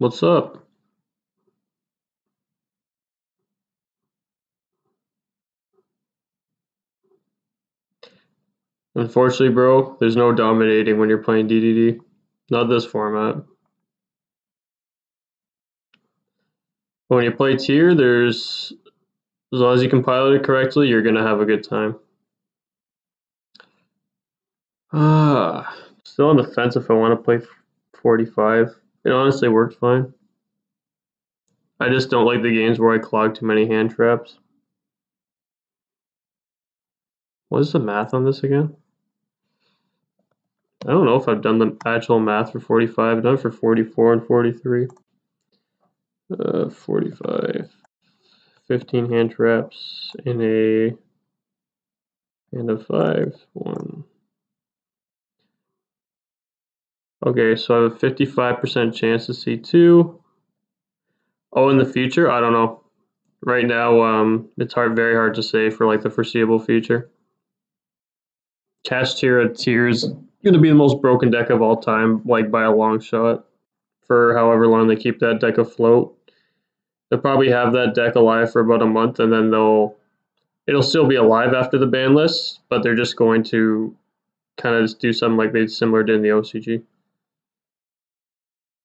What's up? Unfortunately, bro, there's no dominating when you're playing DDD. Not this format. When you play tier, there's as long as you compile it correctly, you're gonna have a good time. Ah, still on the fence if I want to play 45. It honestly worked fine. I just don't like the games where I clog too many hand traps. What is the math on this again? I don't know if I've done the actual math for 45. I've done for 44 and 43. Uh, 45. 15 hand traps in a and a 5. 1. Okay, so I have a 55% chance to see 2. Oh, in the future? I don't know. Right now, um, it's hard, very hard to say for like the foreseeable future. Kashtira Tear is going to be the most broken deck of all time, like by a long shot. For however long they keep that deck afloat, they'll probably have that deck alive for about a month, and then they'll it'll still be alive after the ban list, but they're just going to kind of do something like they similar did in the OCG.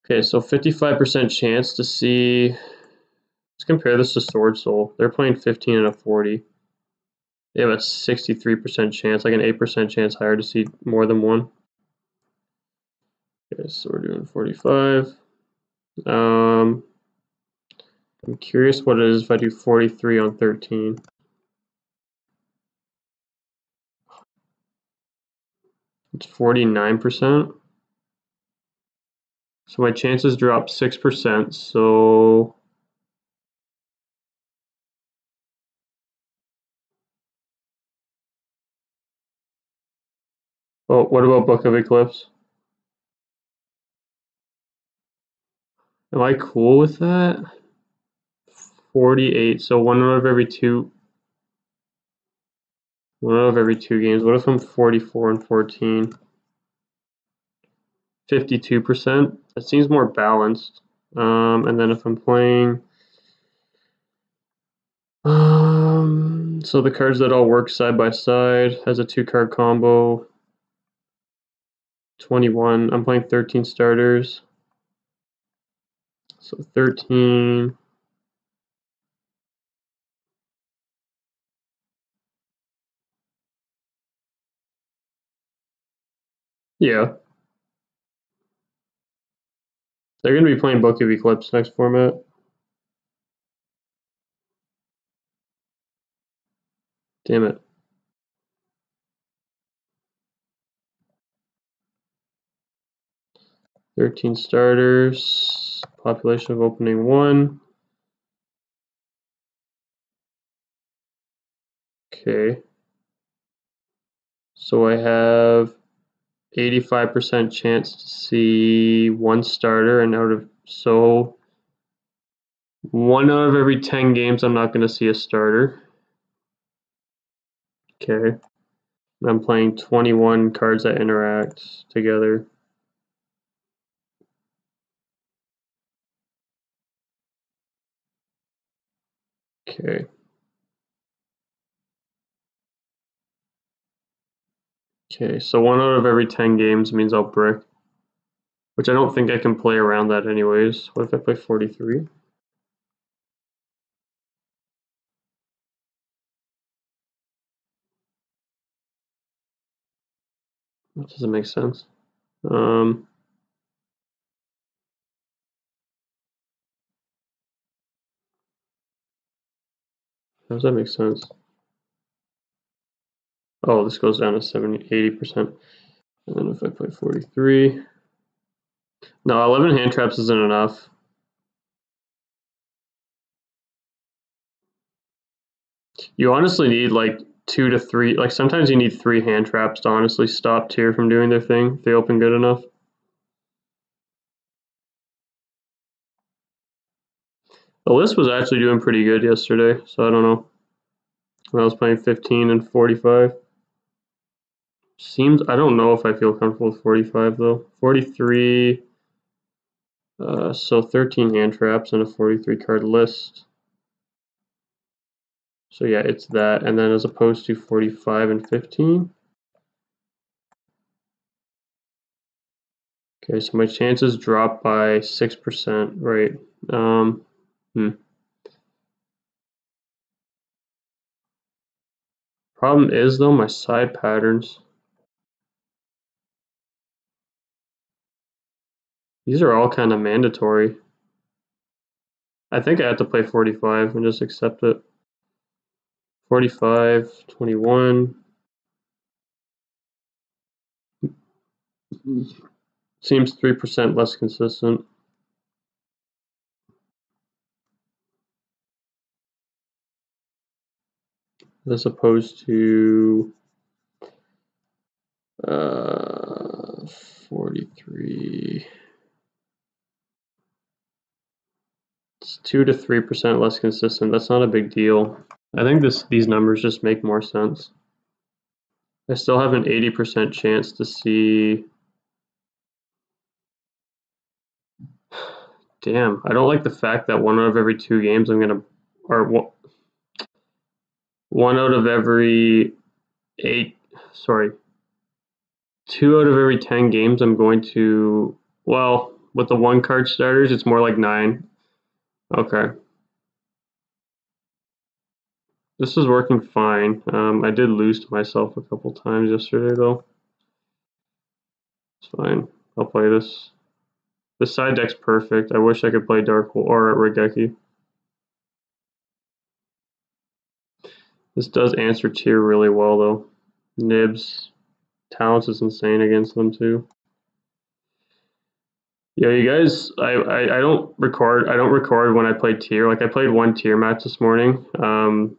Okay, so 55% chance to see. Let's compare this to Swordsoul. They're playing 15 and a 40. They have a 63% chance, like an 8% chance higher to see more than one. Okay, so we're doing 45. Um, I'm curious what it is if I do 43 on 13. It's 49%. So my chances dropped 6%, so Oh, what about Book of Eclipse? Am I cool with that? 48, so one out of every two. One out of every two games. What if I'm 44 and 14? 52%. That seems more balanced. Um, and then if I'm playing. Um, so the cards that all work side by side has a two card combo. 21. I'm playing 13 starters. So 13. Yeah. They're going to be playing Book of Eclipse next format. Damn it. Thirteen starters, population of opening one. Okay. So I have 85% chance to see one starter and out of so one out of every 10 games I'm not going to see a starter. Okay. I'm playing 21 cards that interact together. Okay. Okay, so one out of every 10 games means I'll brick. Which I don't think I can play around that anyways. What if I play 43? That doesn't make sense. Um, how does that make sense? Oh, this goes down to 70, 80%. And then if I play 43, no, 11 hand traps isn't enough. You honestly need like two to three, like sometimes you need three hand traps to honestly stop Tear from doing their thing if they open good enough. The list was actually doing pretty good yesterday, so I don't know. When I was playing 15 and 45. Seems, I don't know if I feel comfortable with 45 though. 43, uh, so 13 hand traps and a 43 card list. So yeah, it's that. And then as opposed to 45 and 15. Okay, so my chances drop by 6%, right? Um, hmm. Problem is though, my side patterns. These are all kind of mandatory. I think I have to play 45 and just accept it. 45, 21. Seems 3% less consistent. As opposed to uh, 43. It's two to three percent less consistent. That's not a big deal. I think this these numbers just make more sense. I still have an 80% chance to see. Damn, I don't like the fact that one out of every two games I'm gonna, or one out of every eight, sorry, two out of every 10 games I'm going to, well, with the one card starters, it's more like nine. Okay. This is working fine. Um, I did lose to myself a couple times yesterday, though. It's fine. I'll play this. The side deck's perfect. I wish I could play Dark Hole or Raigeki. This does answer Tear really well, though. Nibs. Talents is insane against them, too. Yeah, you guys, I, I, I, don't record. I don't record when I play Tear. Like I played one Tear match this morning. Um,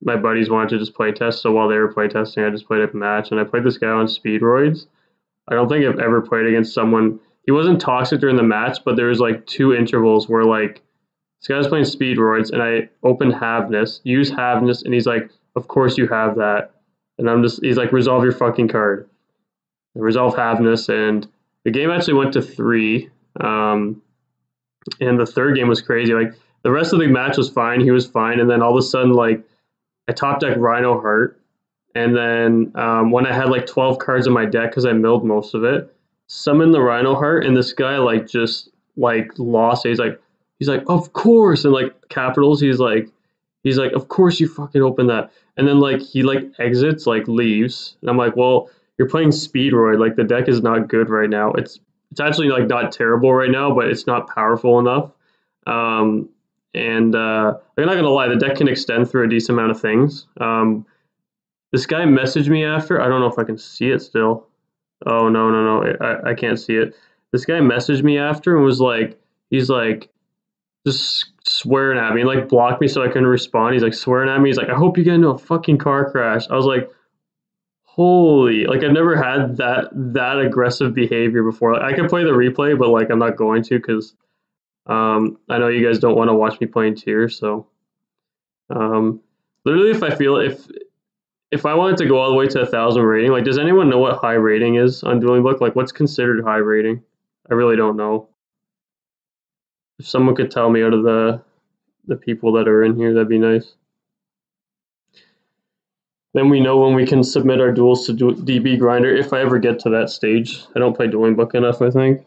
my buddies wanted to just play test, so while they were play testing, I just played a match, and I played this guy on speedroids. I don't think I've ever played against someone. He wasn't toxic during the match, but there was like two intervals where like this guy was playing speedroids, and I opened Havness, use Havness, and he's like, "Of course you have that," and I'm just, he's like, "Resolve your fucking card." I resolve Havness, and the game actually went to three. Um, and the third game was crazy. Like the rest of the match was fine. He was fine. And then all of a sudden, like I top deck Rhino Heart. And then um, when I had like 12 cards in my deck because I milled most of it, summon the Rhino Heart. And this guy like just like lost. He's like, he's like, of course. And like capitals, he's like, he's like, of course you fucking open that. And then like he like exits, like leaves. And I'm like, well, you're playing Speedroid. Like the deck is not good right now. It's it's actually like not terrible right now, but it's not powerful enough. Um, and uh, I'm not gonna lie, the deck can extend through a decent amount of things. Um, this guy messaged me after. I don't know if I can see it still. Oh no no no, I, I can't see it. This guy messaged me after and was like, he's like, just swearing at me, like blocked me so I couldn't respond. He's like swearing at me. He's like, I hope you get into a fucking car crash. I was like, holy like i've never had that that aggressive behavior before. Like, i could play the replay but like i'm not going to because um, i know you guys don't want to watch me playing Tear so um, literally if i feel if if i wanted to go all the way to a thousand rating like does anyone know what high rating is on dueling book? Like what's considered high rating? I really don't know. If someone could tell me out of the the people that are in here that'd be nice then we know when we can submit our duels to DB Grinder if I ever get to that stage. I don't play Duelingbook enough, I think.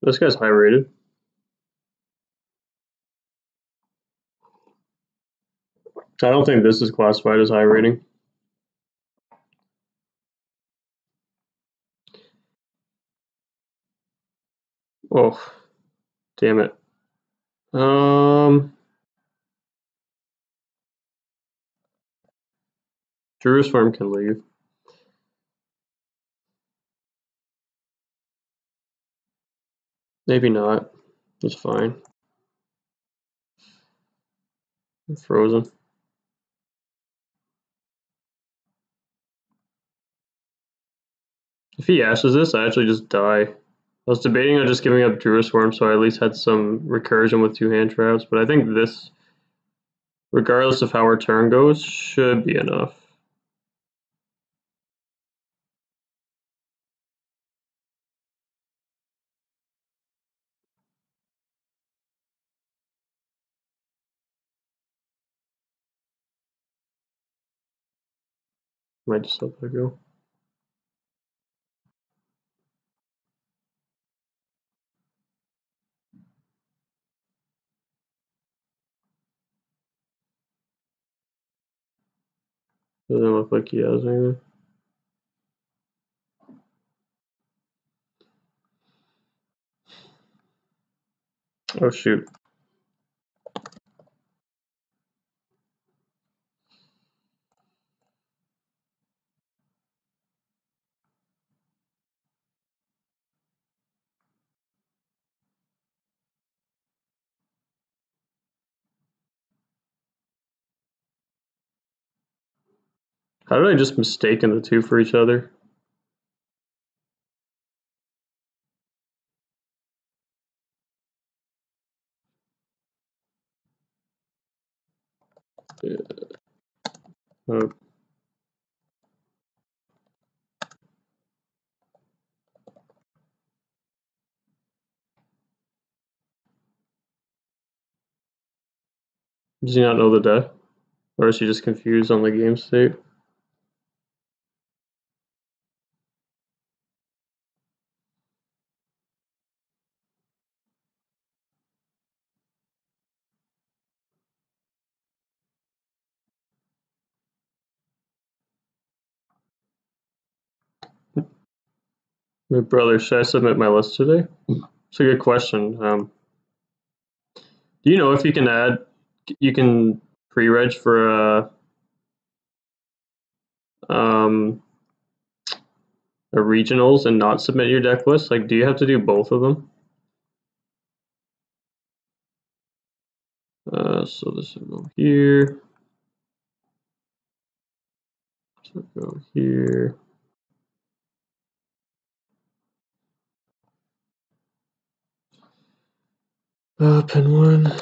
This guy's high rated. I don't think this is classified as high rating. Oh, damn it. Um, farm can leave. Maybe not. It's fine. I'm frozen. If he ashes this, I actually just die. I was debating on just giving up Druid Swarm so I at least had some recursion with two hand traps, but I think this, regardless of how our turn goes, should be enough. Might just let that go. Doesn't look like he has anything. Oh shoot. Did I just mistaken the two for each other? Yeah. Oh. Does he not know the deck? Or is he just confused on the game state? My brother, should I submit my list today? It's a good question. Um, do you know if you can add, you can pre-reg for a, um, a regionals and not submit your deck list? Like, do you have to do both of them? Uh, so this will go here. So go here. Pin one.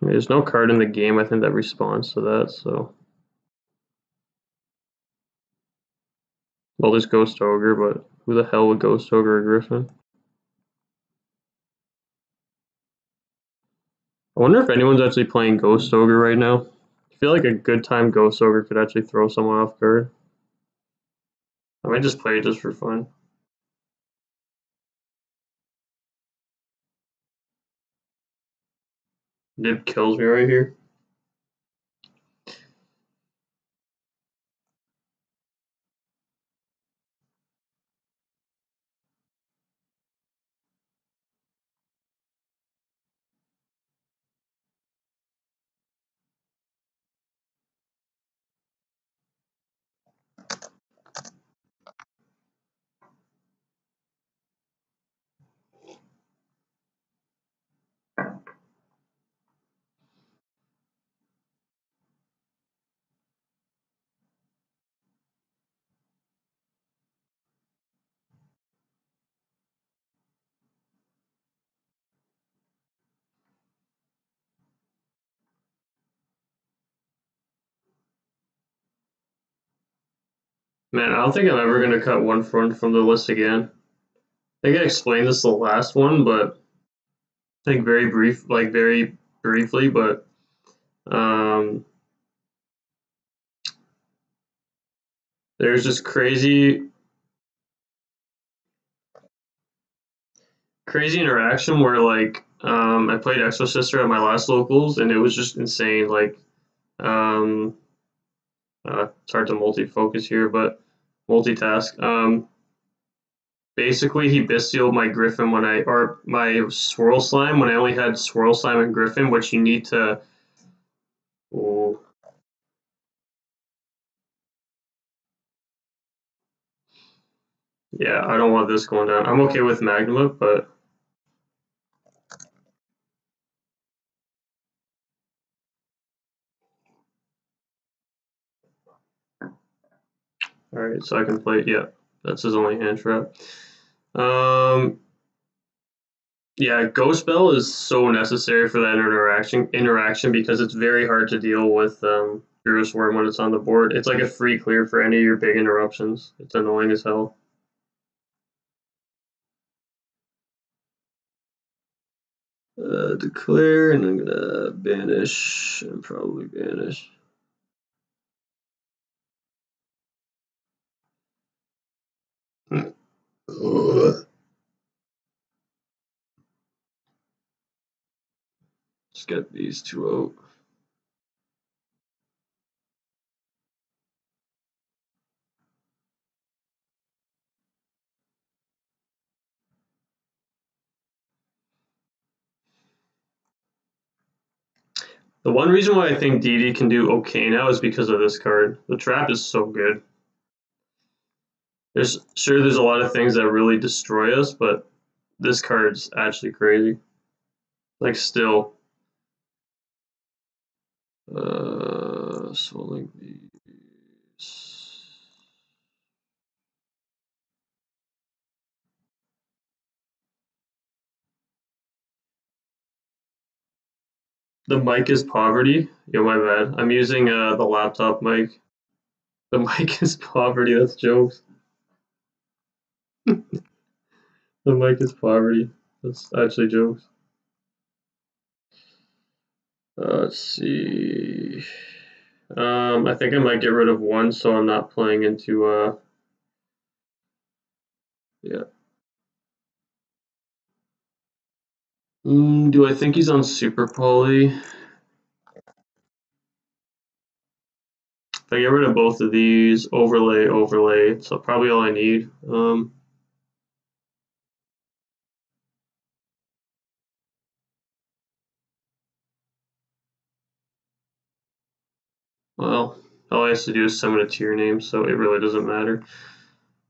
There's no card in the game, I think, that responds to that, so. Well, there's Ghost Ogre, but who the hell would Ghost Ogre a Griffin? I wonder if anyone's actually playing Ghost Ogre right now. I feel like a good time Ghost Ogre could actually throw someone off guard. I might just play it just for fun. Nib kills me right here. Man, I don't think I'm ever gonna cut one front from the list again. I think I explained this the last one, but I think very brief, like very briefly, but Um, there's this crazy crazy interaction where like um, I played Exosister at my last locals and it was just insane. Like um, uh, it's hard to multi-focus here, but multitask. Um, basically, he bestialed my Griffin when I or my Swirl Slime when I only had Swirl Slime and Griffin, which you need to. Ooh. Yeah, I don't want this going down. I'm okay with Magma, but All right, so I can play. Yeah, that's his only hand trap. Um, yeah, Ghost Belle is so necessary for that interaction interaction because it's very hard to deal with um, Swarm when it's on the board. It's like a free clear for any of your big interruptions. It's annoying as hell. Uh, declare, and I'm gonna banish and probably banish. Let's get these two out. The one reason why I think DD can do okay now is because of this card. The trap is so good. There's sure there's a lot of things that really destroy us, but this card's actually crazy. Like still. Uh, so like. The mic is poverty. Yo, my bad. I'm using uh, the laptop mic. The mic is poverty. That's jokes. the mic is poverty. That's actually jokes. Let's see. Um, I think I might get rid of one, so I'm not playing into. Uh, yeah. Mm, do I think he's on Super Poly? If I get rid of both of these, overlay, overlay, it's probably all I need. Um, well, all I have to do is summon a tier name, so it really doesn't matter.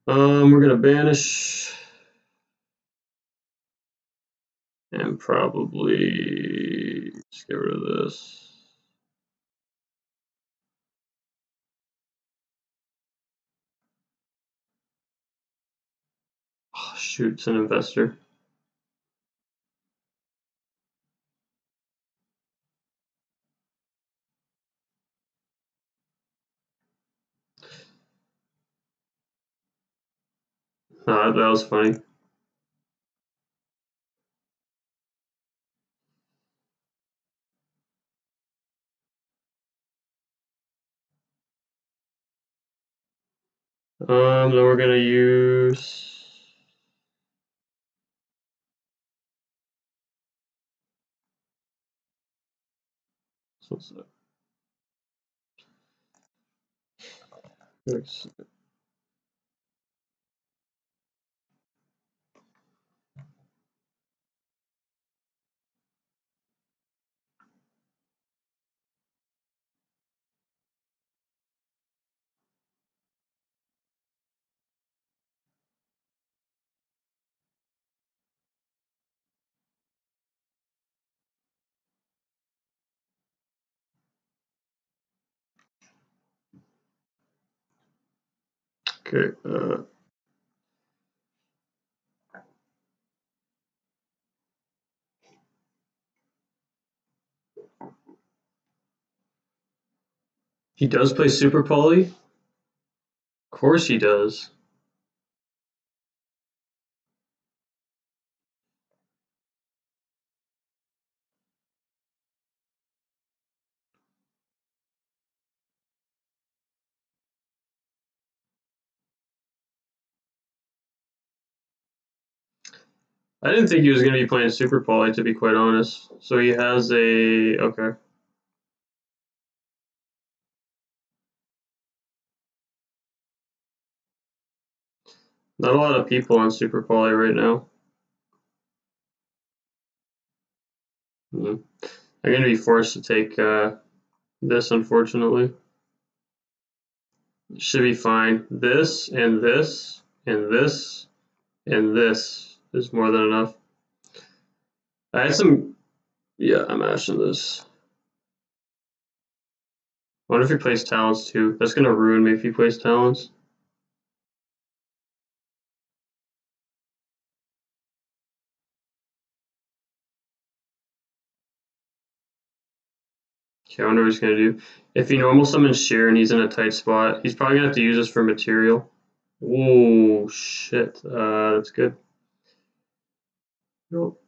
Um, we're gonna banish and probably just get rid of this. Oh, shoot, it's an investor. Oh, that was funny. Um, then we're gonna use what's that? Okay. Uh, he does play Super Poly? Of course he does. I didn't think he was going to be playing Super Poly, to be quite honest. So he has a. Okay. Not a lot of people on Super Poly right now. Hmm. I'm going to be forced to take uh, this, unfortunately. Should be fine. This and this and this and this is more than enough. I had some. Yeah, I'm ashing this. I wonder if he plays talents too. That's gonna ruin me if he plays talents. Okay, I wonder what he's gonna do. If he normal summons Sheer and he's in a tight spot, he's probably gonna have to use this for material. Oh shit, uh, that's good. Nope.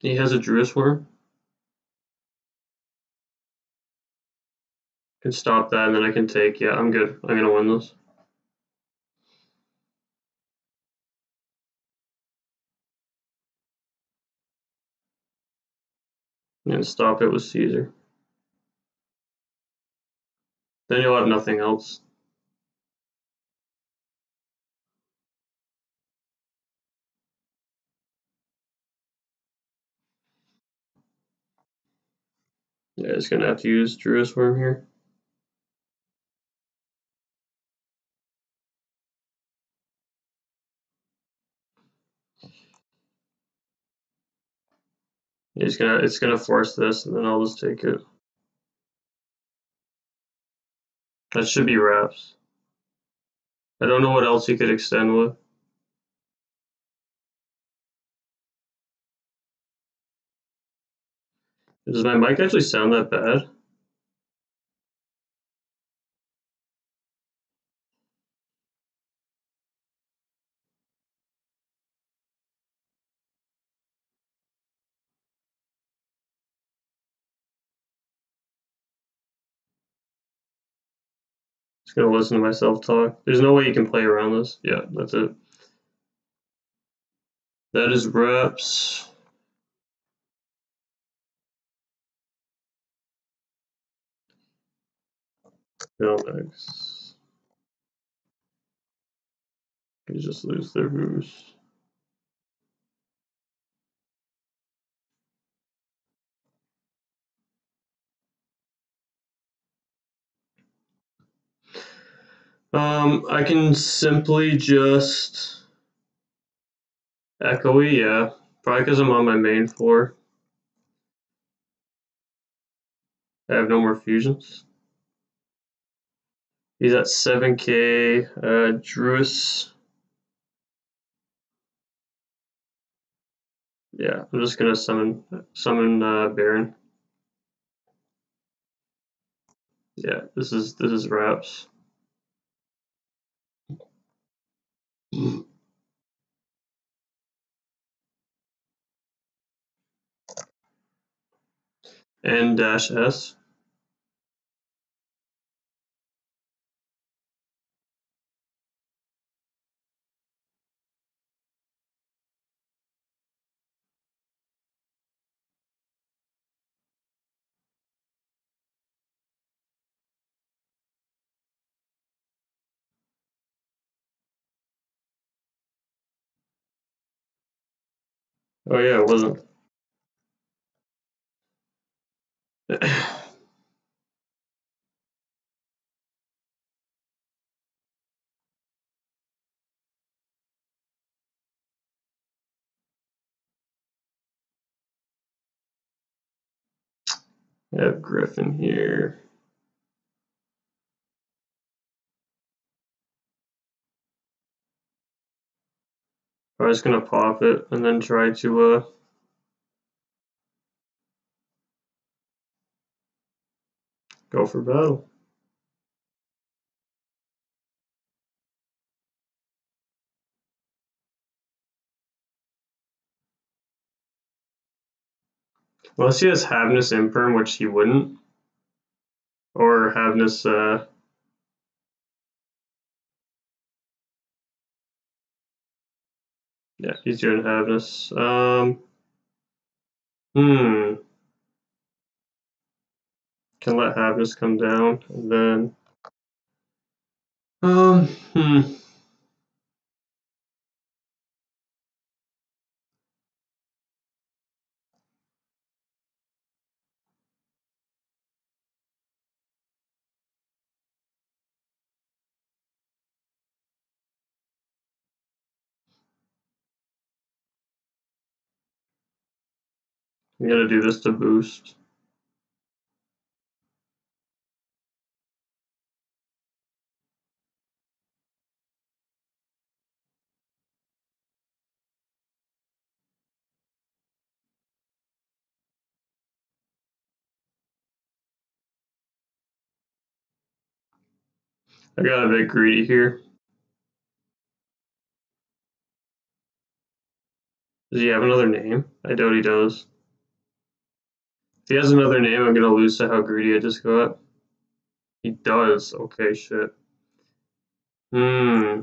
He has a Druid Worm. Can stop that and then I can take, yeah, I'm good. I'm gonna win this. And stop it with Caesar. Then you'll have nothing else. Yeah, it's gonna have to use Druid Worm here. It's gonna it's gonna force this, and then I'll just take it. That should be wraps. I don't know what else he could extend with. Does my mic actually sound that bad? Just gonna listen to myself talk. There's no way you can play around this. Yeah, that's it. That is reps. Felix. You just lose their boost. Um, I can simply just echoey, yeah. Probably because I'm on my main floor. I have no more fusions. He's at 7k. Uh, Druis. Yeah, I'm just gonna summon summon uh, Baron. Yeah, this is this is wraps. And dash S. Oh yeah, it wasn't. Have Griffin here. I was gonna pop it and then try to uh go for battle. Unless he has Havnus Imperm, which he wouldn't. Or Havnus uh Yeah, he's doing Havnus. Um, hmm. Can let Havnus come down, and then... Um, hmm. I'm gonna do this to boost. I got a bit greedy here. Does he have another name? I doubt he does. He has another name, I'm gonna lose to how greedy I just got. He does. Okay, shit. Hmm.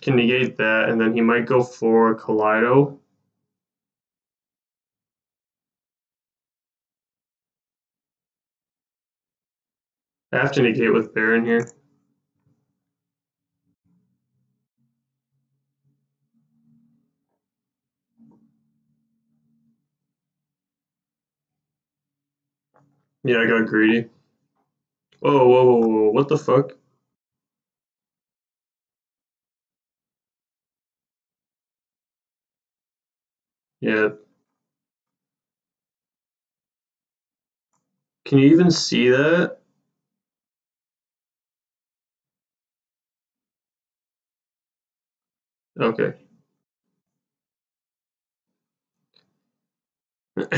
Can negate that, and then he might go for Kaleido. I have to negate with Baron here. Yeah, I got greedy. Whoa, whoa, whoa, whoa, what the fuck? Yeah. Can you even see that? Okay.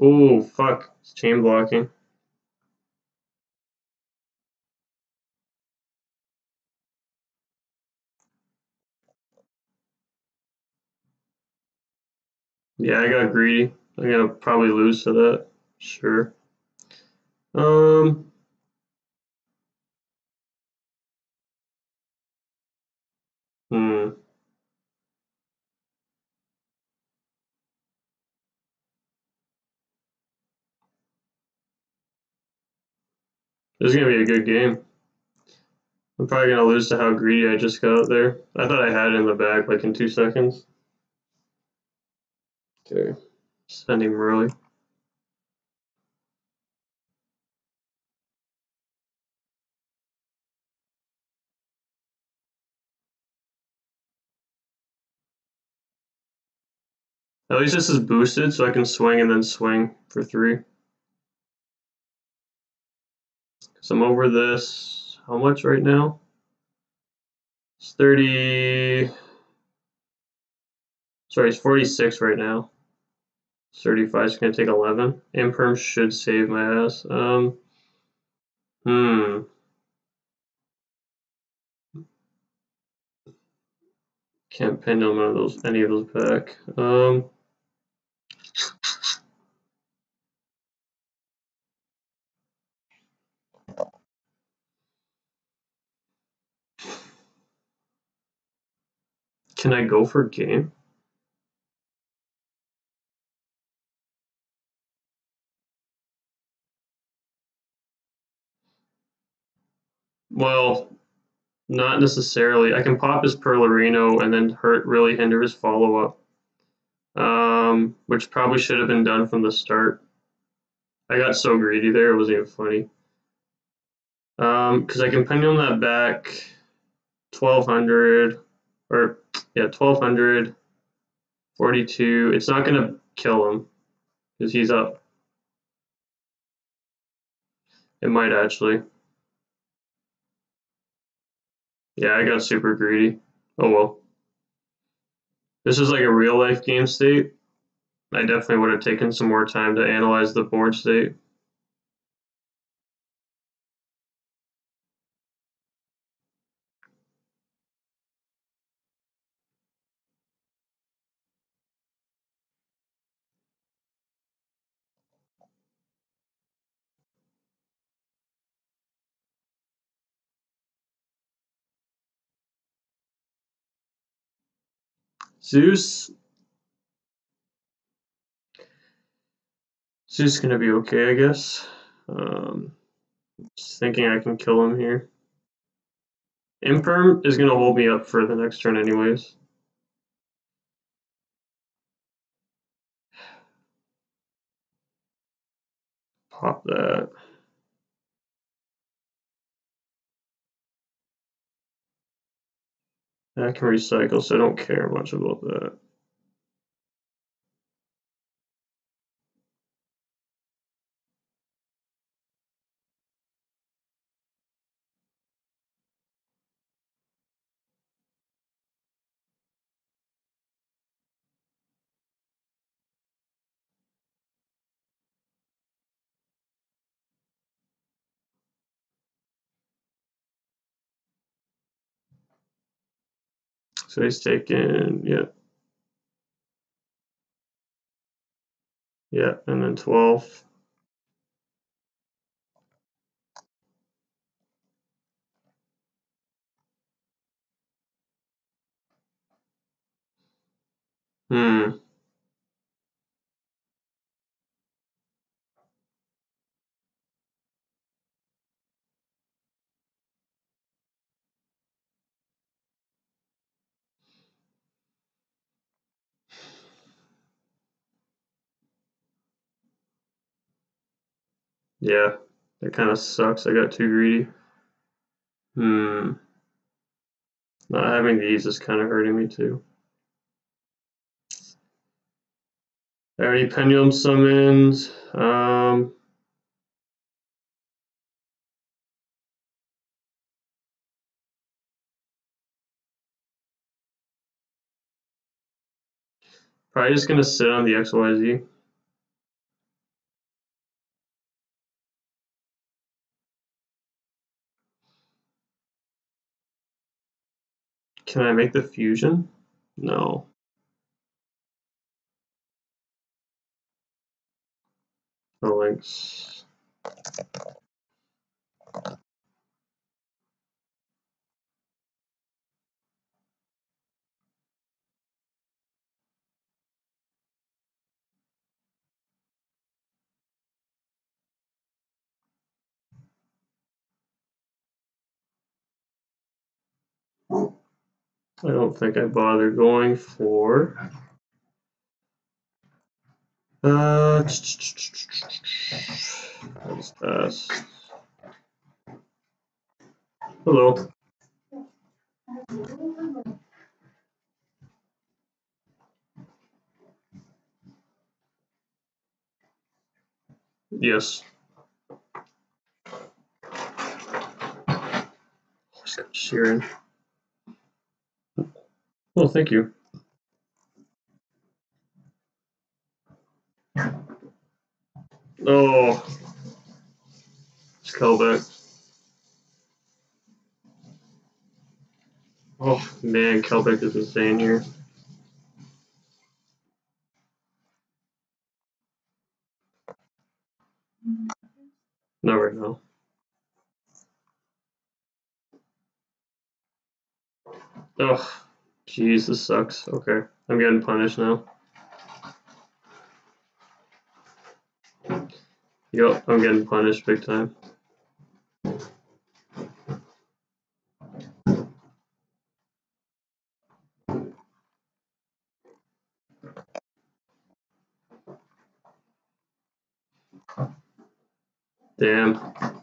oh, fuck. It's chain blocking. Yeah, I got greedy. I'm gonna probably lose to that. Sure. Um. Hmm. This is gonna be a good game. I'm probably gonna lose to how greedy I just got there. I thought I had it in the bag like in two seconds. Okay. Send him early. At least this is boosted, so I can swing and then swing for three. So I'm over this. How much right now? It's 30. Sorry, it's 46 right now. 35 is going to take 11. Imperm should save my ass. Um, hmm. Can't pendulum of those any of those back. Um, can I go for game? Well, not necessarily. I can pop his Perlorino and then hurt really hinder his follow up. Um, which probably should have been done from the start. I got so greedy there, it wasn't even funny. Um, because I can pendulum that back 1200 or yeah, 1200 42. It's not going to kill him because he's up. It might actually. Yeah, I got super greedy. Oh well. This is like a real life game state. I definitely would have taken some more time to analyze the board state. Zeus. Zeus gonna be okay, I guess. Um, just thinking I can kill him here. Imperm is gonna hold me up for the next turn anyways. Pop that. I can recycle, so I don't care much about that. So he's taken, yeah. Yeah, and then 12. Hmm. Yeah, that kind of sucks. I got too greedy. Hmm. Not having these is kind of hurting me too. I already pendulum summons? Um, probably just gonna sit on the XYZ. Can I make the fusion? No. No links. I don't think I bother going for. Uh, that's pass. Hello. Yes. Sharon. Well, thank you. Oh, it's Kelbek. Oh man, Kelbek is insane here. Never know. Oh, jeez, this sucks. Okay, I'm getting punished now. Yep, I'm getting punished big time. Damn.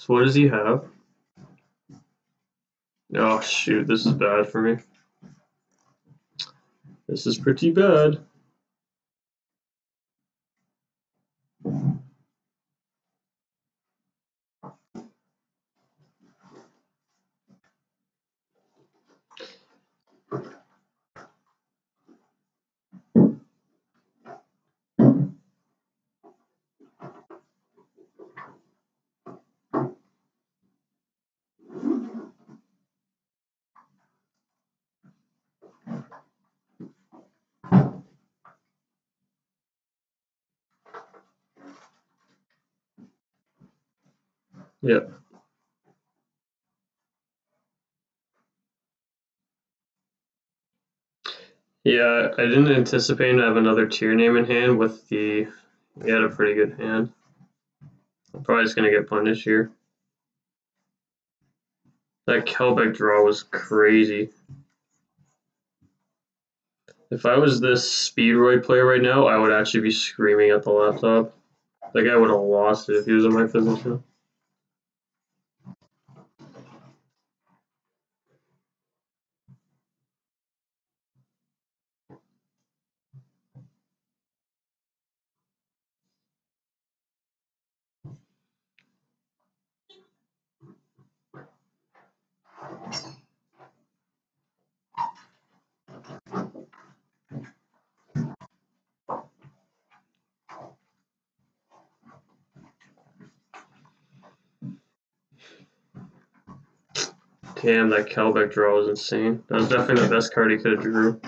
So what does he have? Oh shoot, this is bad for me. This is pretty bad. Yeah. Yeah, I didn't anticipate to have another Tear name in hand with the he had a pretty good hand. I'm probably just gonna get punished here. That Kelbek draw was crazy. If I was this Speedroid player right now, I would actually be screaming at the laptop. That guy would have lost it if he was in my position. Damn, that Kelbek draw was insane. That was definitely the best card he could have drew.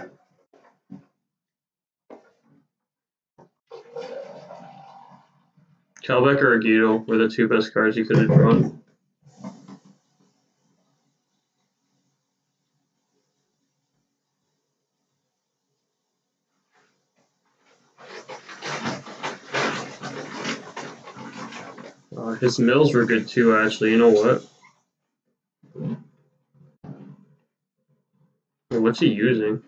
Kelbek or Agido were the two best cards he could have drawn. Uh, his mills were good too, actually. You know what? What's he using?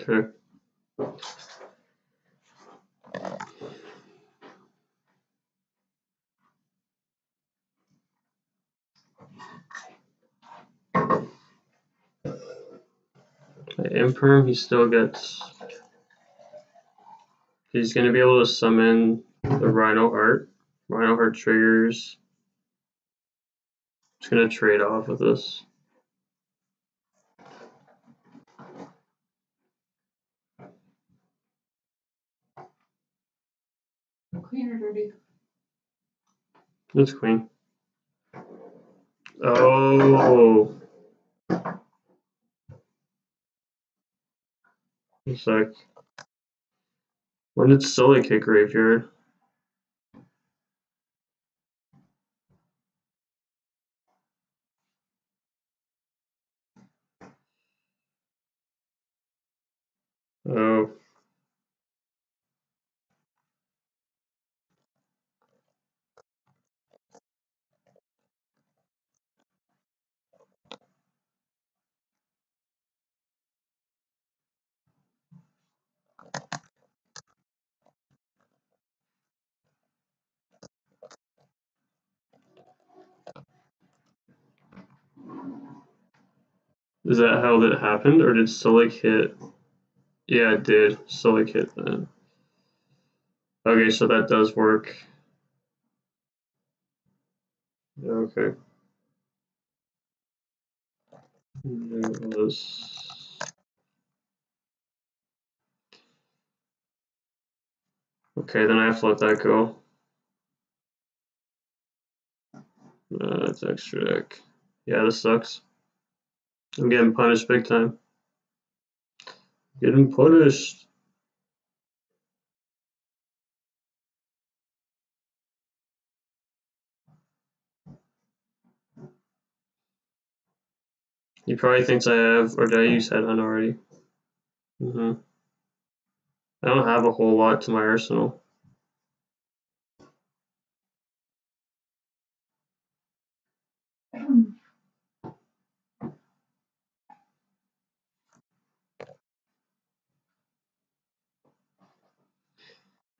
Okay. Imperm, he still gets. He's going to be able to summon the Reinoheart. Rhino Heart triggers. Just going to trade off with this. Queen or dirty? It's queen. Oh. Sec. When did Sully kick Graveyard? Oh. Is that how that happened, or did Sulliek hit? Yeah, it did. Sulliek hit then. Okay, so that does work. Okay. It was... Okay, then I have to let that go. Uh, that's extra deck. Yeah, this sucks. I'm getting punished big time. Getting punished. He probably thinks I have, or did I use headhunt already? Mm-hmm. I don't have a whole lot to my arsenal.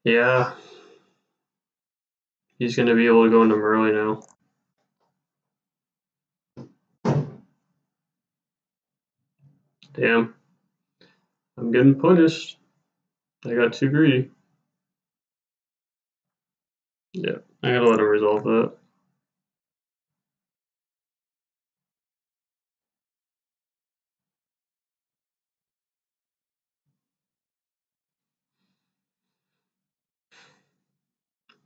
Yeah. He's going to be able to go into Merrli now. Damn. I'm getting punished. I got too greedy. Yeah, I gotta let him resolve that.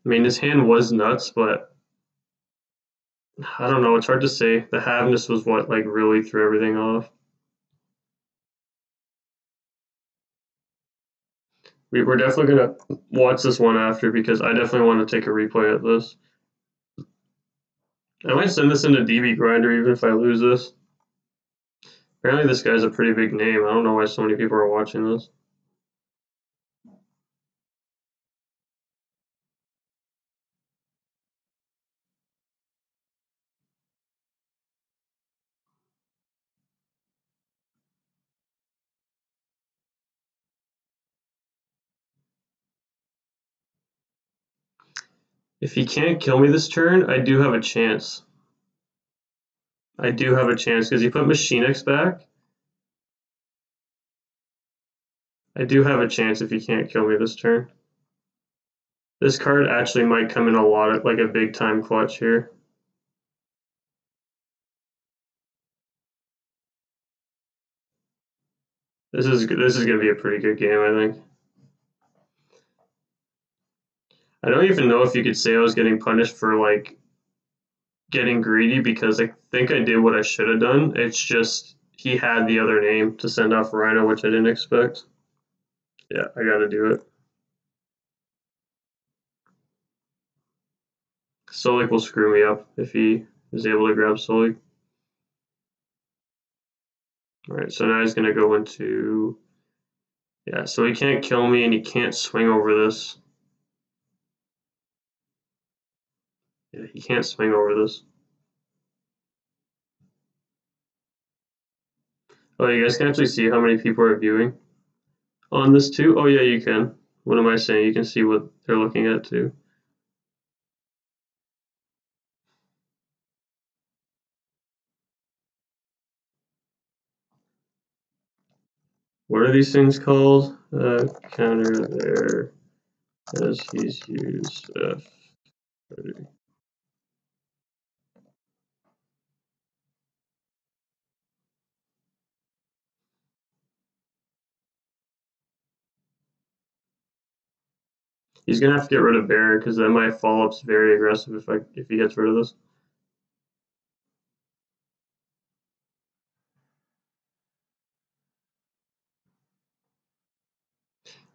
I mean, his hand was nuts, but I don't know. It's hard to say. The Havnis was what like really threw everything off. We, we're definitely gonna watch this one after because I definitely want to take a replay of this. I might send this into DB Grinder even if I lose this. Apparently, this guy's a pretty big name. I don't know why so many people are watching this. If he can't kill me this turn, I do have a chance. I do have a chance because he put Machine X back. I do have a chance if he can't kill me this turn. This card actually might come in a lot of, like a big time clutch here. This is this is gonna be a pretty good game, I think. I don't even know if you could say I was getting punished for like getting greedy because I think I did what I should have done. It's just he had the other name to send off Rhino, which I didn't expect. Yeah, I gotta do it. Sulliek will screw me up if he is able to grab Sulliek. Alright, so now he's gonna go into yeah, so he can't kill me and he can't swing over this. Yeah, he can't swing over this. Oh, you guys can actually see how many people are viewing on this too? Oh yeah, you can. What am I saying? You can see what they're looking at too. What are these things called? Uh, counter there as he's used F30. He's gonna have to get rid of Bear because then my follow up's very aggressive if I if he gets rid of this.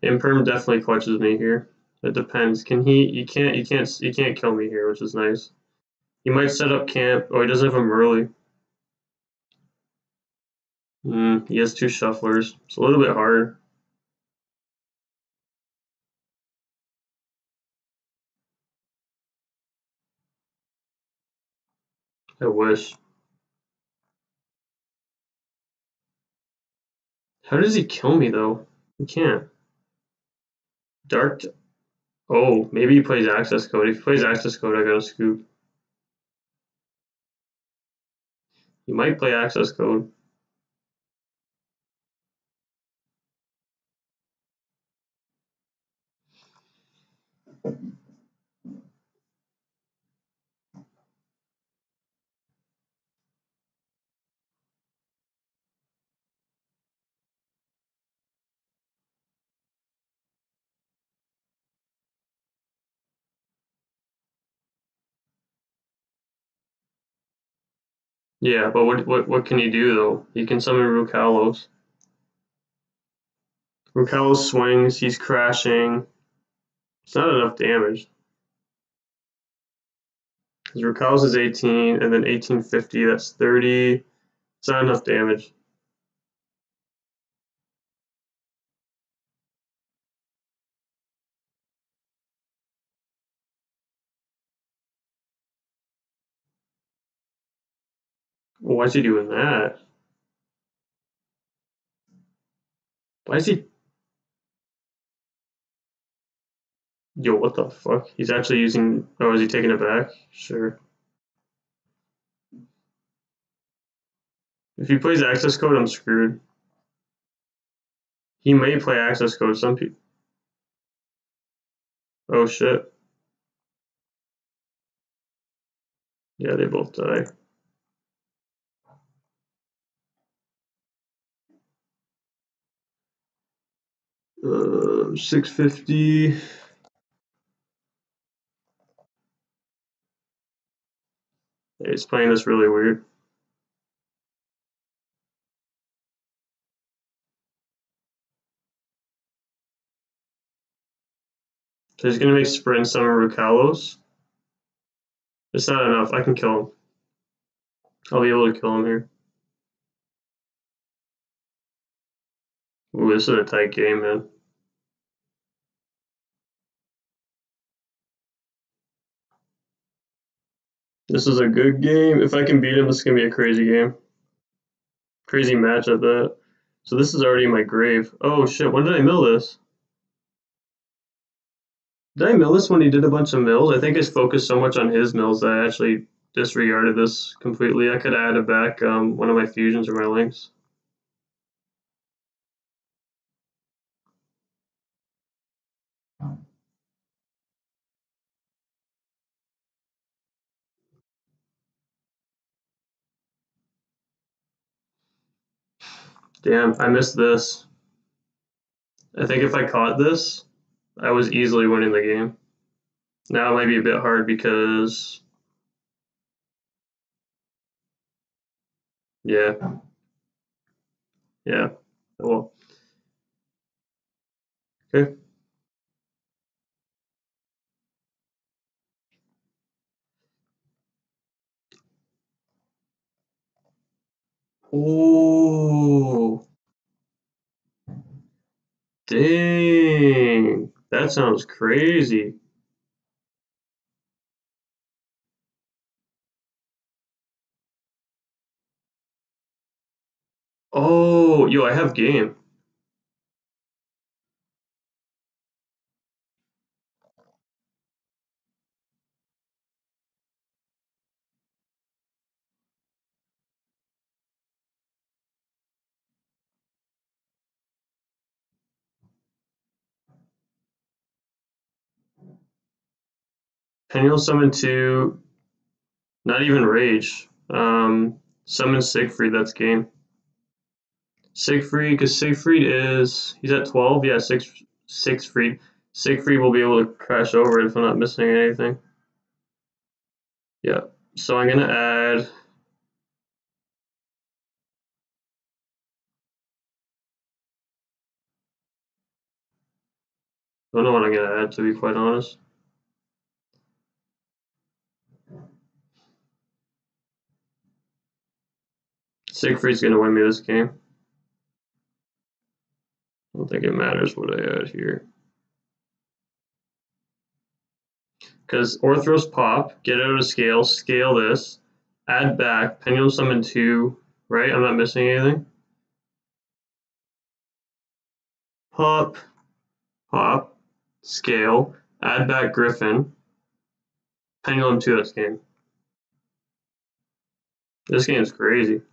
Imperm definitely clutches me here. It depends. Can he? You can't. You can't. You can't kill me here, which is nice. He might set up camp. Oh, he doesn't have him early. Hmm. He has two shufflers. It's a little bit hard. I wish. How does he kill me though? He can't. Dark. Oh, maybe he plays access code. If he plays access code, I gotta scoop. He might play access code. Yeah, but what what what can you do though? You can summon Rulkallos. Rulkallos swings, he's crashing. It's not enough damage. Because Rulkallos is 18, and then 1850, that's 30, It's not enough damage. Why is he doing that? Why is he? Yo, what the fuck? He's actually using. Oh, is he taking it back? Sure. If he plays access code, I'm screwed. He may play access code. Some people. Oh shit. Yeah, they both die. Uh, 650. It's playing this really weird. So he's gonna make sprint summon Rulkallos. It's not enough. I can kill him. I'll be able to kill him here. Ooh, this is a tight game, man. This is a good game. If I can beat him, this is going to be a crazy game. Crazy match at that. So this is already my grave. Oh shit, when did I mill this? Did I mill this when he did a bunch of mills? I think I focused so much on his mills that I actually disregarded this completely. I could add it back um, one of my fusions or my links. Damn, I missed this. I think if I caught this, I was easily winning the game. Now it might be a bit hard because... Yeah. Yeah. Well. Okay. Oh. Dang. That sounds crazy. Oh, yo, I have game. Penny summon two, not even rage. Um, summon Siegfried, that's game. Siegfried, because Siegfried is, he's at 12? Yeah, six, Siegfried. Siegfried will be able to crash over it if I'm not missing anything. Yeah, so I'm going to add I don't know what I'm to add, to be quite honest. Siegfried's going to win me this game. I don't think it matters what I add here. Because Orthros pop, get out of scale, scale this, add back, pendulum summon 2, right? I'm not missing anything. Pop, pop, scale, add back Griffin, pendulum to this game. This game is crazy.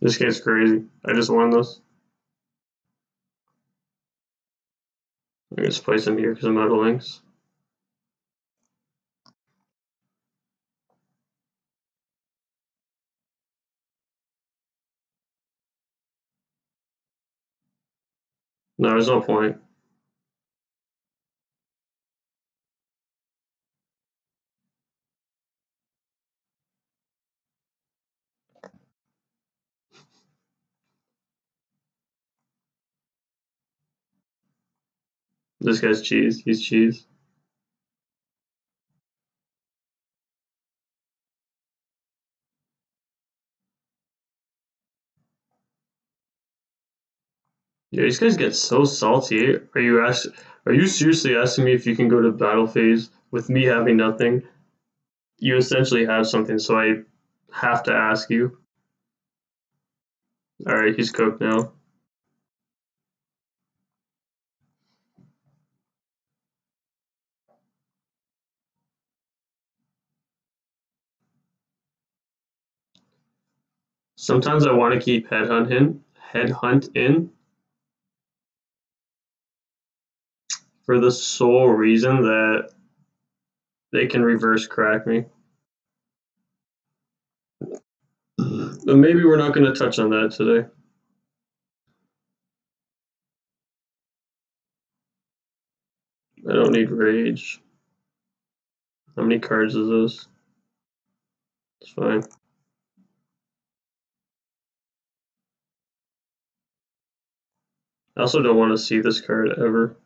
This guy's crazy. I just won this. I just place him here because I'm out of links. No, there's no point. This guy's cheese. He's cheese. Yeah, these guys get so salty. Are you ask, Are you seriously asking me if you can go to battle phase with me having nothing? You essentially have something, so I have to ask you. All right, he's cooked now. Sometimes I want to keep headhunt in, headhunt in for the sole reason that they can reverse crack me. But maybe we're not going to touch on that today. I don't need rage. How many cards is this? It's fine. I also don't want to see this card ever.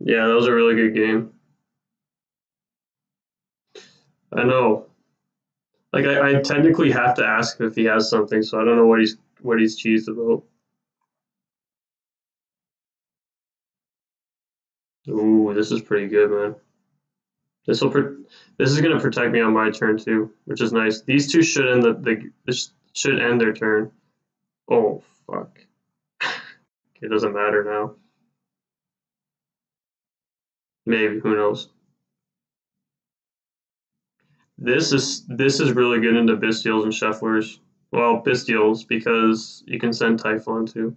Yeah, that was a really good game. I know. Like I, I technically have to ask if he has something, so I don't know what he's what he's cheesed about. Ooh, this is pretty good, man. This will this is gonna protect me on my turn too, which is nice. These two should end the, the this should end their turn. Oh fuck. it doesn't matter now. Maybe who knows. This is this is really good into Bystials and Shufflers. Well, Bystials because you can send Typhon too.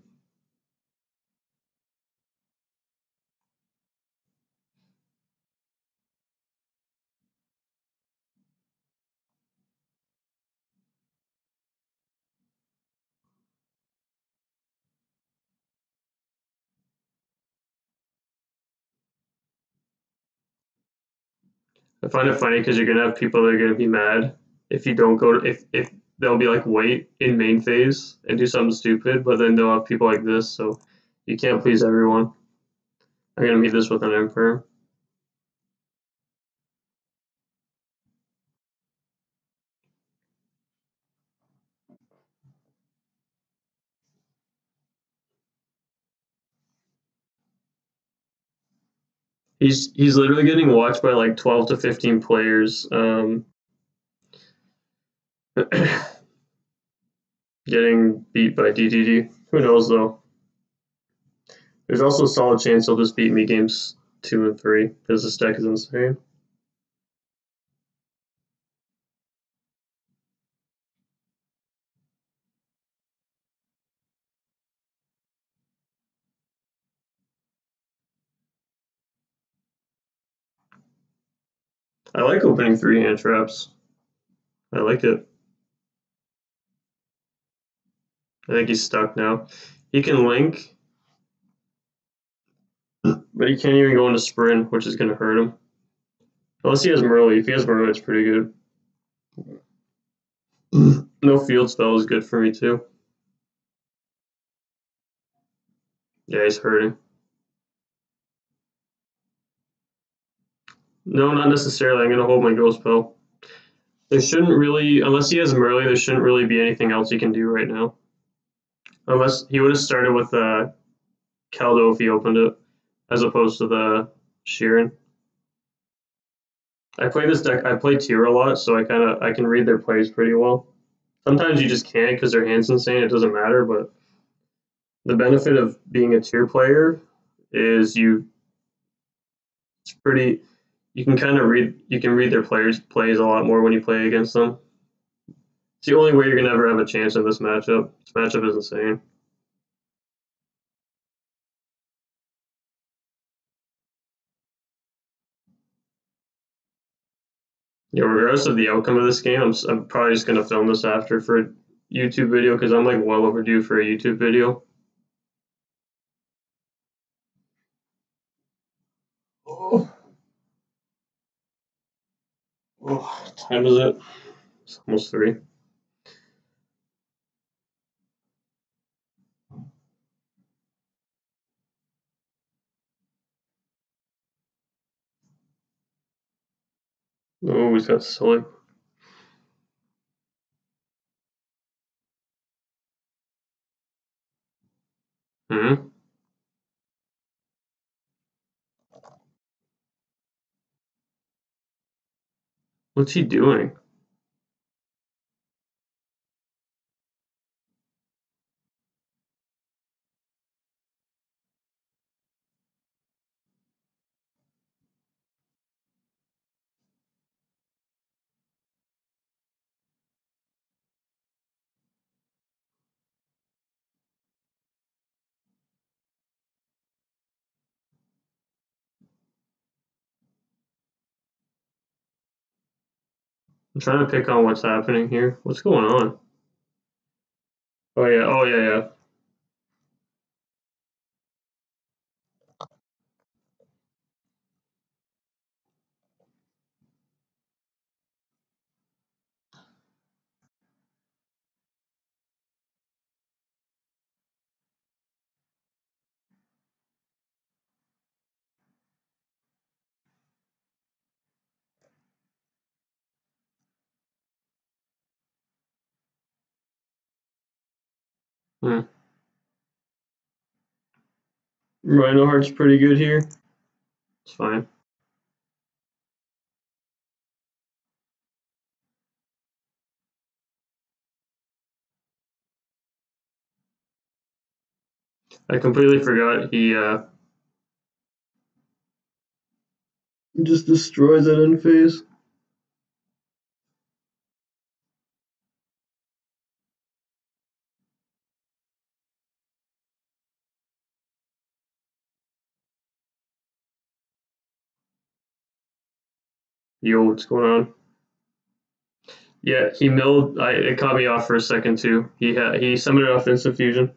I find it funny because you're gonna have people that are gonna be mad if you don't go to if if they'll be like wait in main phase and do something stupid, but then they'll have people like this, so you can't please everyone. I'm gonna meet this with an emperor. He's he's literally getting watched by like 12 to 15 players. Um, getting beat by DDD. Who knows though? There's also a solid chance he'll just beat me games two and three because this deck is insane. I like opening three hand traps. I like it. I think he's stuck now. He can link, but he can't even go into sprint, which is going to hurt him. Unless he has Merrli. If he has Merrli, it's pretty good. no field spell is good for me, too. Yeah, he's hurting. No, not necessarily. I'm going to hold my ghost spell. There shouldn't really, unless he has Merrli, there shouldn't really be anything else he can do right now. Unless he would have started with uh, Caldo if he opened it, as opposed to the Scheiren. I play this deck. I play Tear a lot, so I kind of I can read their plays pretty well. Sometimes you just can't because their hand's insane. It doesn't matter, but the benefit of being a Tear player is you. It's pretty. You can kind of read. You can read their players' plays a lot more when you play against them. It's the only way you're gonna ever have a chance in this matchup. This matchup is insane. Yeah, regardless of the outcome of this game, I'm, I'm probably just gonna film this after for a YouTube video because I'm like well overdue for a YouTube video. Oh, what time is it? It's almost three. Oh, he's got silly. Hmm. What's he doing? I'm trying to pick on what's happening here. What's going on? Oh yeah, oh yeah, yeah. Hmm. Reinoheart's pretty good here. It's fine. I completely forgot he uh just destroys that end phase. Yo, what's going on? Yeah, he milled. I it caught me off for a second too. He had he summoned off instant fusion.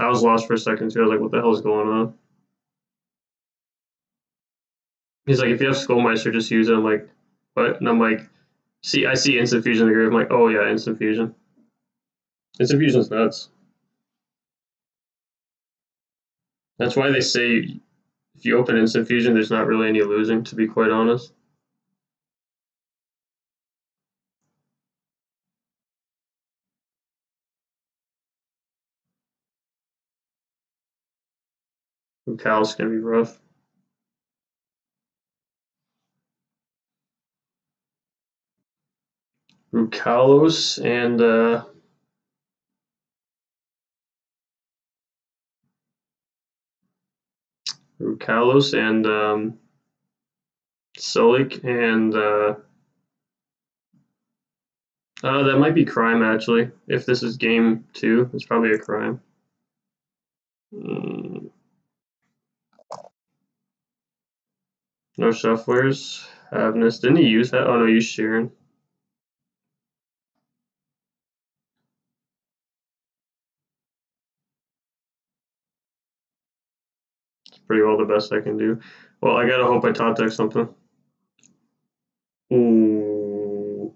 I was lost for a second too. I was like, what the hell is going on? He's like, if you have Skullmeister, just use it. I'm like, what? And I'm like, see, I see instant fusion in the grave. I'm like, oh yeah, instant fusion. Instant fusion's nuts. That's why they say if you open instant fusion, there's not really any losing, to be quite honest. Cal's gonna be rough. Rulkallos and uh, Rulkallos and um, Sulliek and uh, uh, that might be crime actually. If this is game two, it's probably a crime. Mm. No shufflers. Avernus. Didn't he use that? Oh no, use Scheiren. Pretty well the best I can do. Well, I gotta hope I top deck something. Ooh.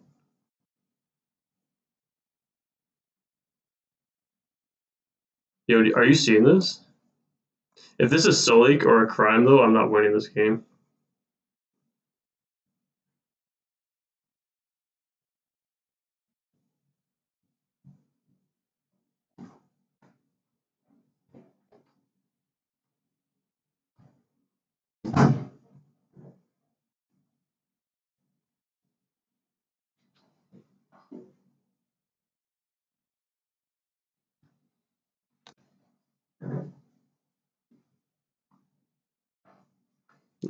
Yo, are you seeing this? If this is Sulliek or a crime, though, I'm not winning this game.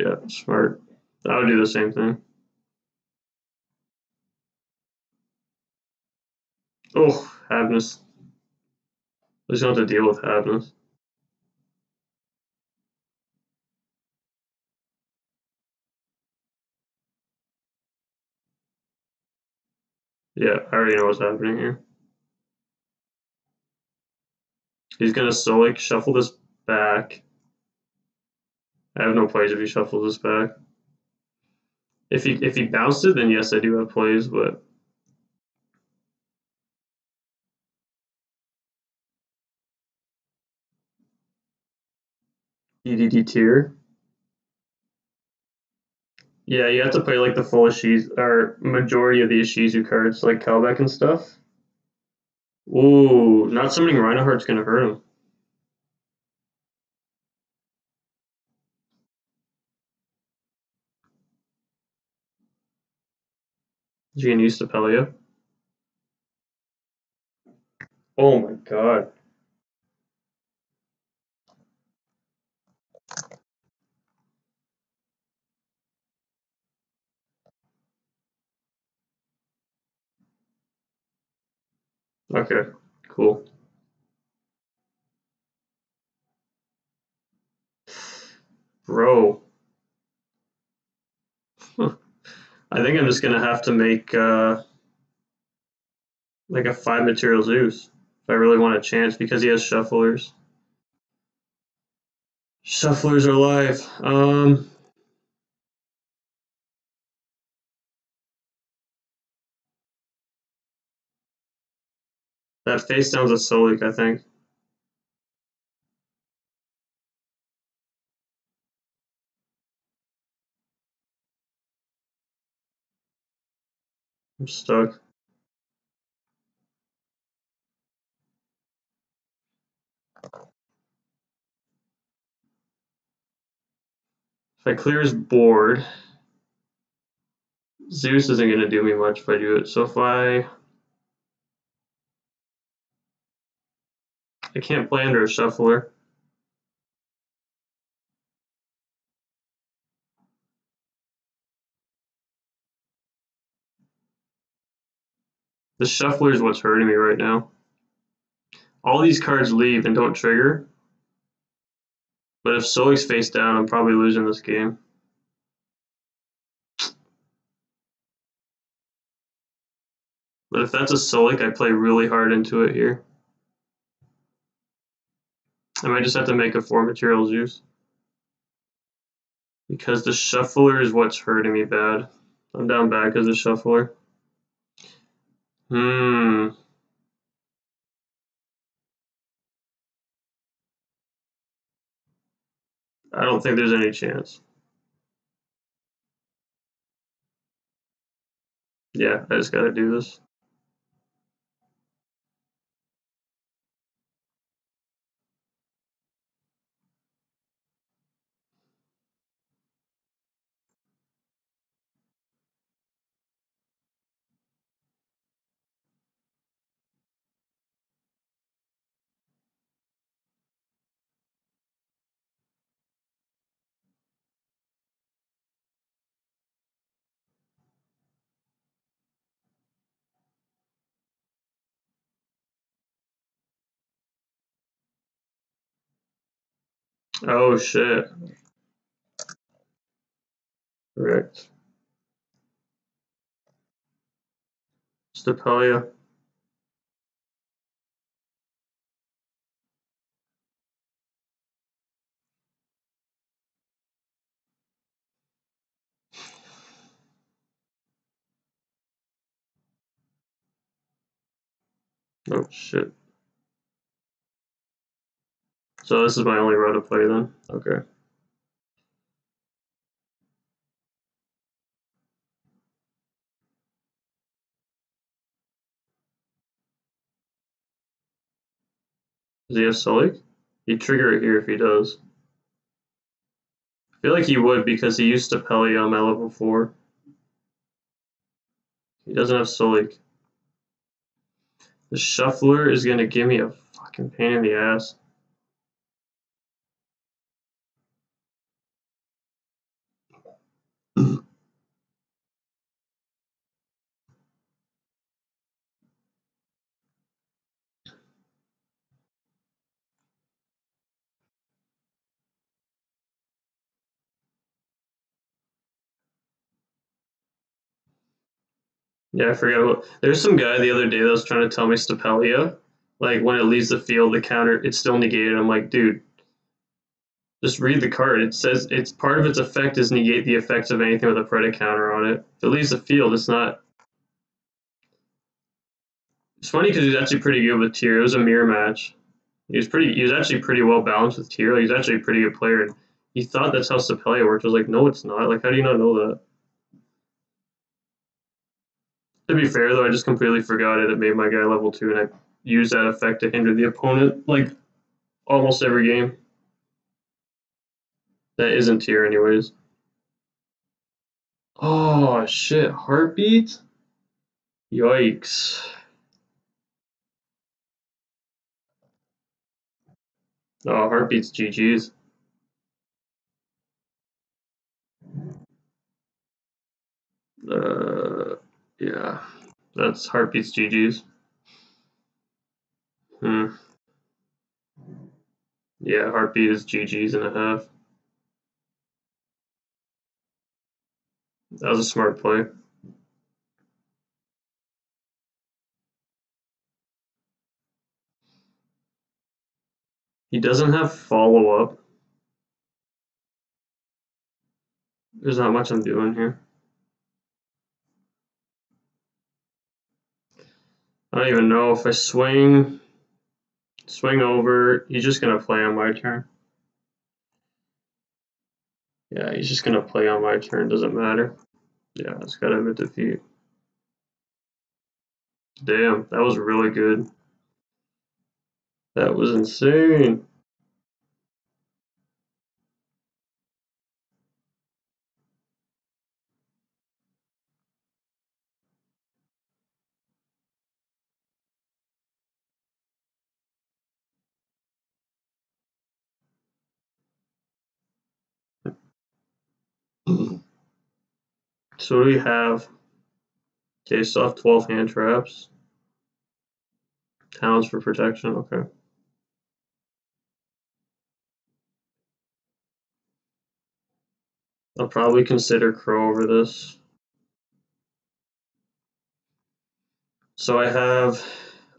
Yeah, smart. I would do the same thing. Oh, Havnis. I just don't have to deal with Havnis. Yeah, I already know what's happening here. He's gonna Sulliek shuffle this back. I have no plays if he shuffles this back. If he if he bounced it, then yes, I do have plays, but EDD tier. Yeah, you have to play like the full Ishizu, or majority of the Ishizu cards, like Kelbek and stuff. Ooh, not summoning Reinoheart's gonna hurt him. Use Stapelia? Oh my god. Okay, cool. Bro. I think I'm just gonna have to make uh, like a five material Zeus if I really want a chance because he has shufflers. Shufflers are live. Um, that face down's a Sulliek, I think. I'm stuck. If I clear his board, Zeus isn't going to do me much if I do it. So if I... I can't play under a shuffler. The shuffler is what's hurting me right now. All these cards leave and don't trigger. But if Sulliek's face down, I'm probably losing this game. But if that's a Sulliek, I play really hard into it here. I might just have to make a four materials use. Because the shuffler is what's hurting me bad. I'm down bad because the shuffler. Hmm. I don't think there's any chance. Yeah, I just gotta do this. Oh shit. Correct. Stapelia. Oh shit. So this is my only row to play then? Okay. Does he have Sulliek? He'd trigger it here if he does. I feel like he would because he used Stapelia on my level 4. He doesn't have Sulliek. The Shuffler is going to give me a fucking pain in the ass. Yeah, I forgot about. There's some guy the other day that was trying to tell me Stapelia, like when it leaves the field, the counter it's still negated. I'm like, dude, just read the card. It says it's part of its effect is negate the effects of anything with a predicate counter on it. If it leaves the field, it's not. It's funny because he's actually pretty good with tier. It was a mirror match. He was pretty. He was actually pretty well balanced with tier. Like, he's actually a pretty good player. He thought that's how Stapelia worked. I was like, no, it's not. Like, how do you not know that? To be fair, though, I just completely forgot it. It made my guy level two, and I used that effect to hinder the opponent like almost every game. That isn't tier, anyways. Oh shit! Heartbeat. Yikes. Oh, heartbeat's GG's. Uh, yeah, that's heartbeat's GG's. Hmm. Yeah, heartbeat is GG's and a half. That was a smart play. He doesn't have follow up. There's not much I'm doing here. I don't even know if I swing, swing over. He's just gonna play on my turn. Yeah, he's just gonna play on my turn. Doesn't matter. Yeah, it's got him at defeat. Damn, that was really good. That was insane. So we have? Okay, have 12 hand traps. Talents for protection, okay. I'll probably consider Crow over this. So I have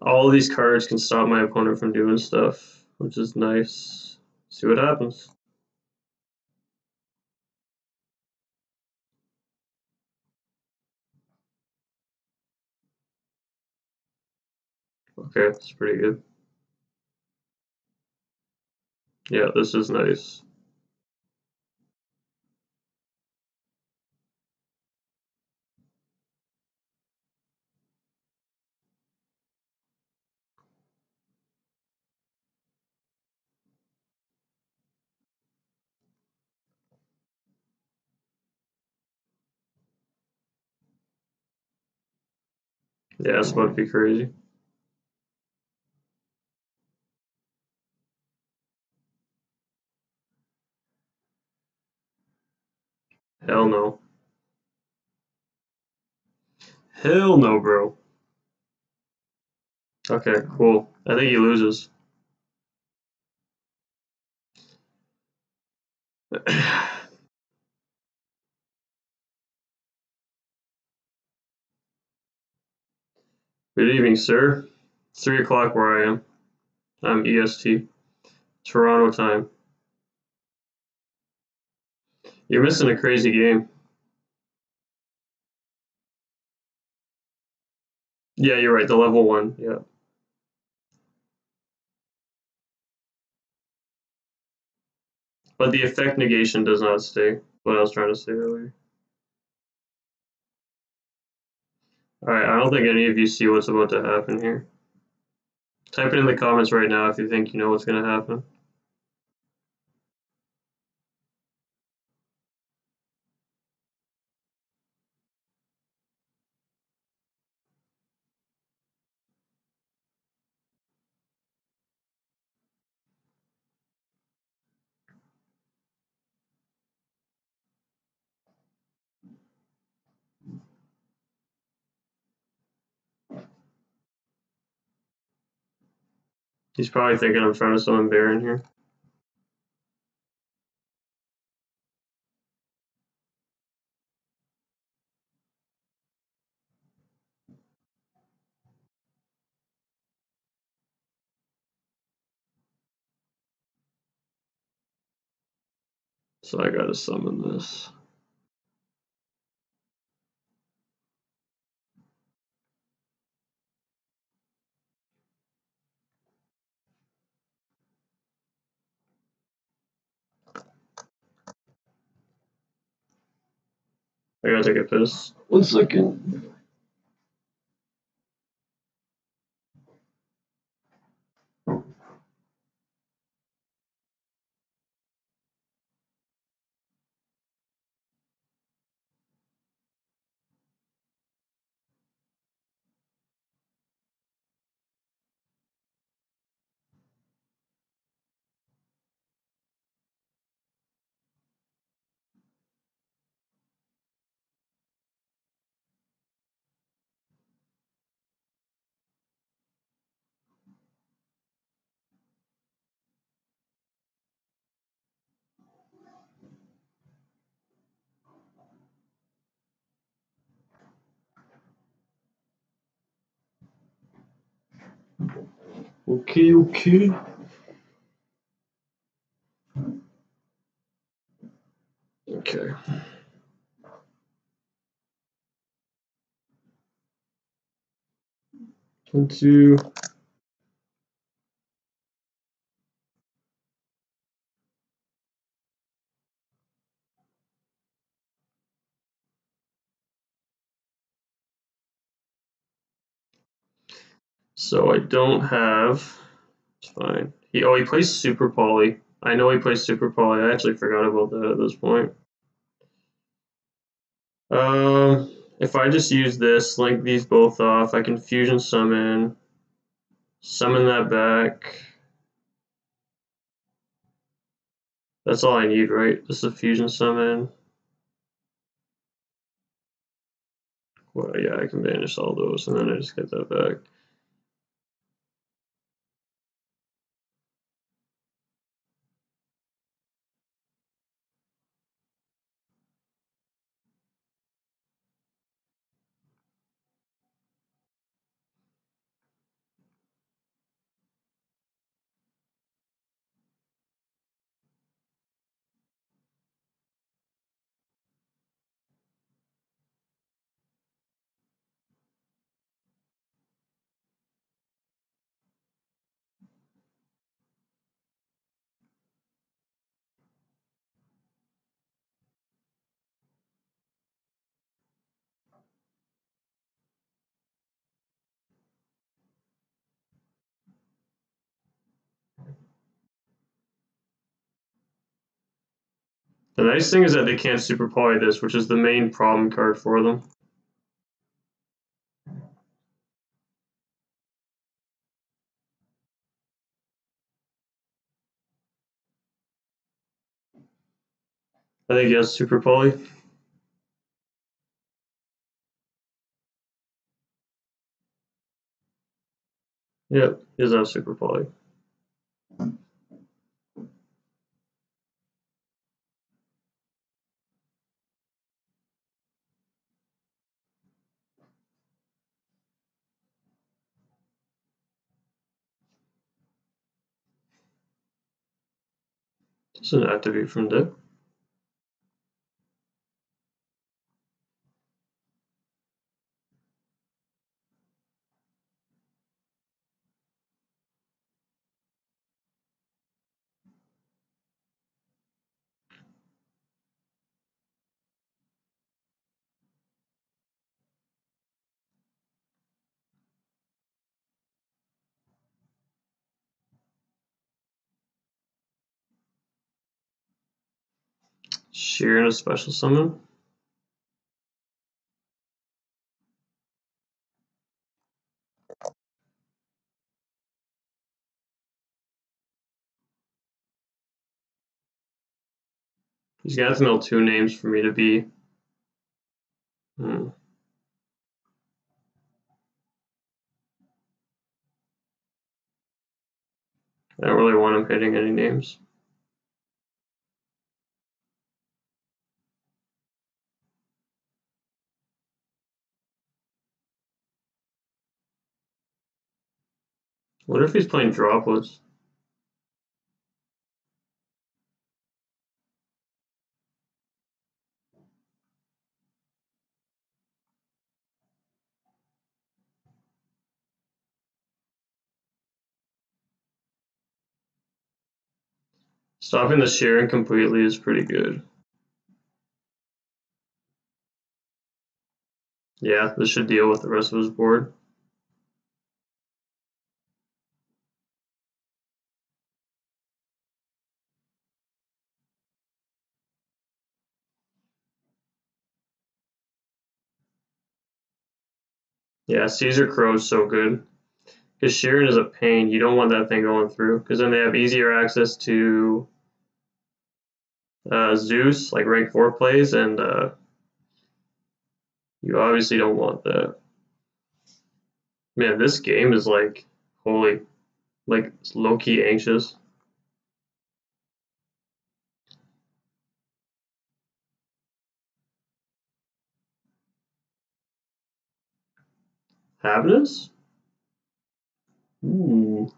all these cards can stop my opponent from doing stuff, which is nice. See what happens. Okay, that's pretty good. Yeah, this is nice. Yeah, it's about to be crazy. Hell no. Hell no, bro. Okay, cool. I think he loses. Good evening, sir. It's 3 o'clock where I am. I'm EST. Toronto time. You're missing a crazy game. Yeah, you're right. The level one. Yeah. But the effect negation does not stay. What I was trying to say earlier. Alright, I don't think any of you see what's about to happen here. Type it in the comments right now if you think you know what's going to happen. He's probably thinking I'm trying to summon Baron here. So I gotta summon this. I gotta a piss. One second. Okay, okay. Okay. One, So I don't have. Fine. He oh he plays Super Poly. I know he plays Super Poly. I actually forgot about that at this point. Um, if I just use this, link these both off, I can fusion summon, summon that back. That's all I need, right? This is a fusion summon. Well, yeah, I can banish all those, and then I just get that back. The nice thing is that they can't super poly this, which is the main problem card for them. I think he has super poly. Yep, he does have super poly. Doesn't activate from deck. Scheiren a special summon. Have to know two names for me to be. Hmm. I don't really want him hitting any names. wonder if he's playing droplets. Stopping the sharing completely is pretty good. Yeah, this should deal with the rest of his board. Yeah, Caesar Crow is so good. Because Scheiren is a pain. You don't want that thing going through. Because then they have easier access to uh, Zeus, like rank 4 plays, and uh, you obviously don't want that. Man, this game is like, holy, like low key anxious. Havnis? Ooh.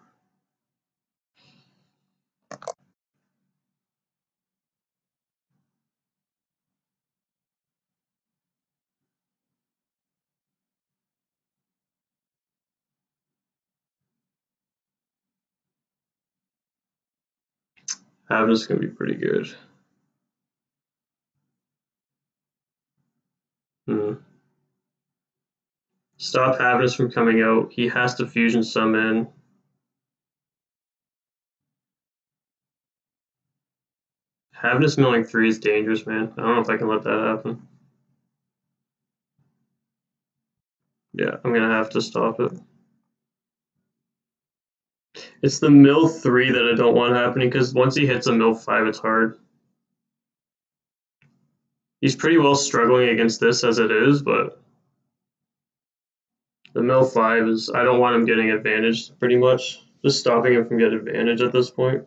Havnis gonna be pretty good. Hmm. Stop Havnis from coming out. He has to fusion summon. Havnis milling three is dangerous, man. I don't know if I can let that happen. Yeah, I'm gonna have to stop it. It's the mill three that I don't want happening because once he hits a mill five, it's hard. He's pretty well struggling against this as it is, but the mill five is I don't want him getting advantage pretty much. Just stopping him from getting advantage at this point.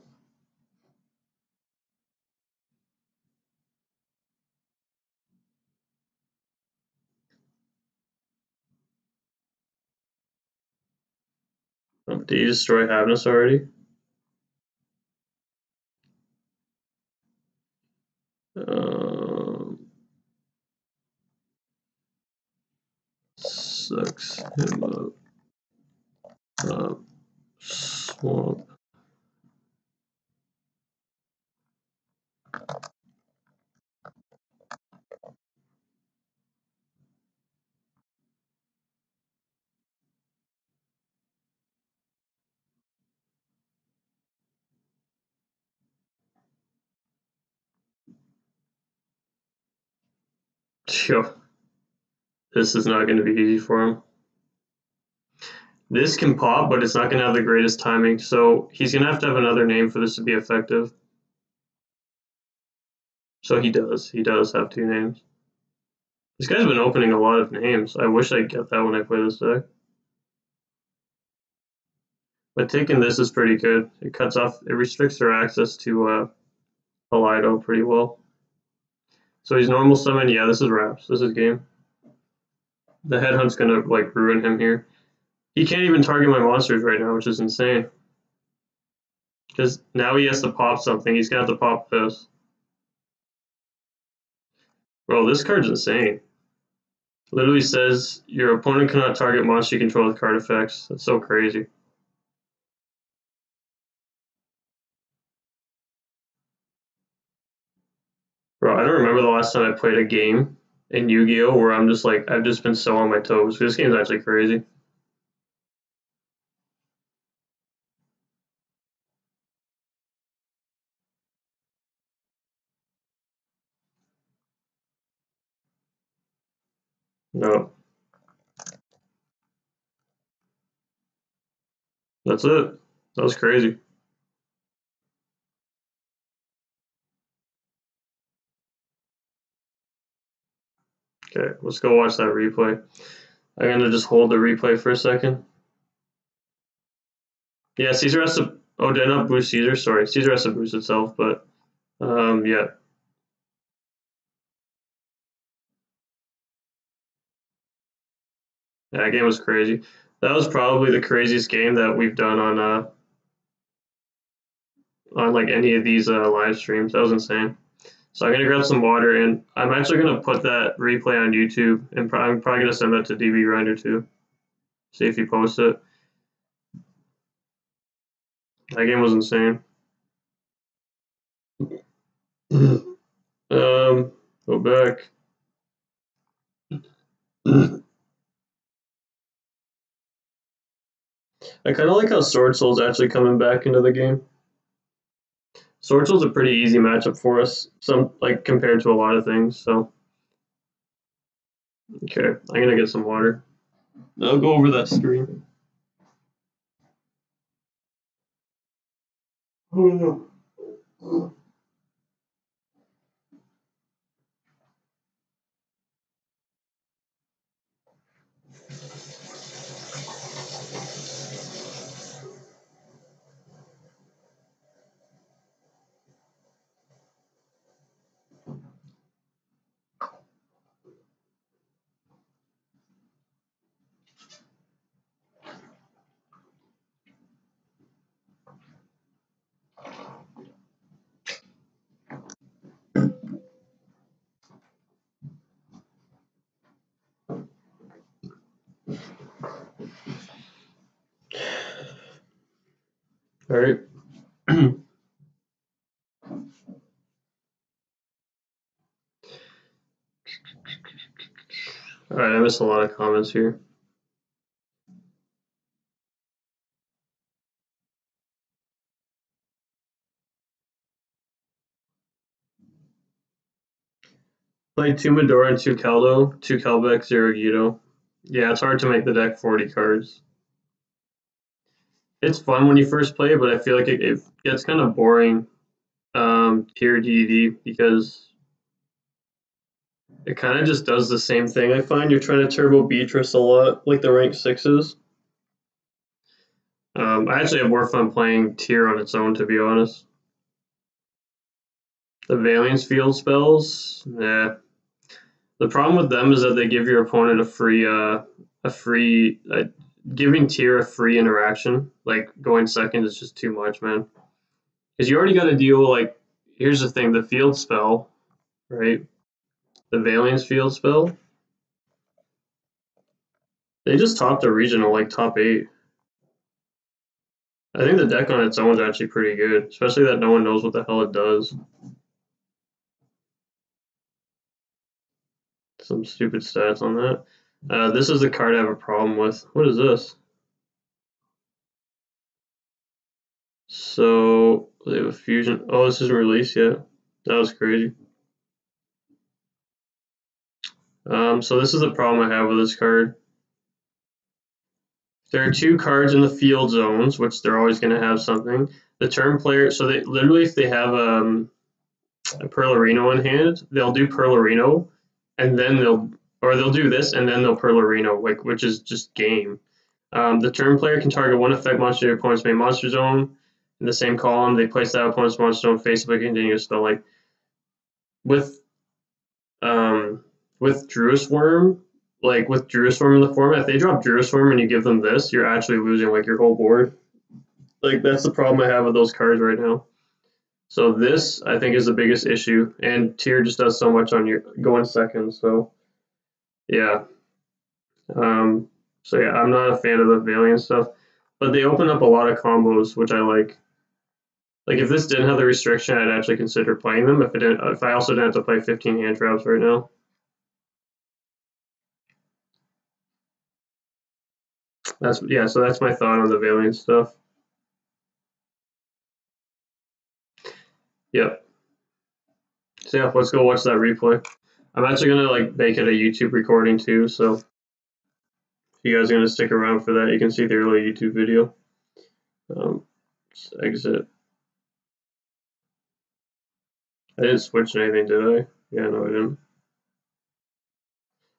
Oh, did you destroy Havnis already? Um, sucks him up. Uh, swamp. Yo, this is not going to be easy for him. This can pop, but it's not going to have the greatest timing, so he's going to have to have another name for this to be effective. So he does. He does have two names. This guy's been opening a lot of names. I wish I'd get that when I play this deck. But taking this is pretty good. It cuts off, it restricts their access to uh, Kaleido pretty well. So he's normal summon. Yeah, this is wraps. This is game. The headhunt's gonna like ruin him here. He can't even target my monsters right now, which is insane. Because now he has to pop something. He's gonna have to pop this. Bro, this card's insane. Literally says your opponent cannot target monster you control with card effects. That's so crazy. Bro, I don't remember the last time I played a game in Yu-Gi-Oh where I'm just like I've just been so on my toes. This game's actually crazy. No. That's it. That was crazy. Okay, let's go watch that replay. I'm gonna just hold the replay for a second. Yeah, Caesar has to. Oh, did I not boost Caesar? Sorry, Caesar has to boost itself, but um, yeah. Yeah, that game was crazy. That was probably the craziest game that we've done on uh on like any of these uh, live streams. That was insane. So I'm gonna grab some water and I'm actually gonna put that replay on YouTube and pro I'm probably gonna send that to DB Grinder too. See if he posts it. That game was insane. um, go back. I kind of like how Swordsoul's actually coming back into the game. Swordsoul's a pretty easy matchup for us, some like compared to a lot of things. So, okay, I'm gonna get some water. I'll go over that screen. Oh no. All right. All right, I missed a lot of comments here. Play two Mudora and two Keldo, two Kelbek, zero Agido. Yeah, it's hard to make the deck 40 cards. It's fun when you first play, but I feel like it, it gets kind of boring um, tier DD because it kind of just does the same thing. I find you're trying to turbo Beatrice a lot, like the rank sixes. Um, I actually have more fun playing tier on its own, to be honest. The Valiance field spells, yeah. The problem with them is that they give your opponent a free, uh, a free, uh, giving tier a free interaction. Like going second is just too much, man. Because you already got to deal like, here's the thing: the field spell, right? the Valiance field spell. They just topped a regional like top eight. I think the deck on its own is actually pretty good, especially that no one knows what the hell it does. Some stupid stats on that. Uh, this is the card I have a problem with. What is this? So they have a fusion. Oh, this isn't released yet. That was crazy. Um, so this is the problem I have with this card. There are two cards in the field zones, which they're always going to have something. The turn player, so they literally, if they have um, a Purlorino in hand, they'll do Purlorino, and then they'll, or they'll do this, and then they'll Purlorino, like which is just game. Um, the turn player can target one effect monster your opponent's main monster zone. In the same column, they place that opponent's monster zone face up a continuous spell. Like with um, with Druis Worm, like with Druis Worm in the format, if they drop Druis Worm and you give them this, you're actually losing like your whole board. Like that's the problem I have with those cards right now. So this I think is the biggest issue, and tier just does so much on your going second. So yeah, um, so yeah, I'm not a fan of the Valiant stuff, but they open up a lot of combos, which I like. Like if this didn't have the restriction, I'd actually consider playing them. If it didn't, if I also didn't have to play 15 hand traps right now. That's yeah. So that's my thought on the Valiant stuff. Yep. So yeah, let's go watch that replay. I'm actually gonna like make it a YouTube recording too. So if you guys are gonna stick around for that, you can see the early YouTube video. Um, exit. I didn't switch anything, did I? Yeah, no, I didn't.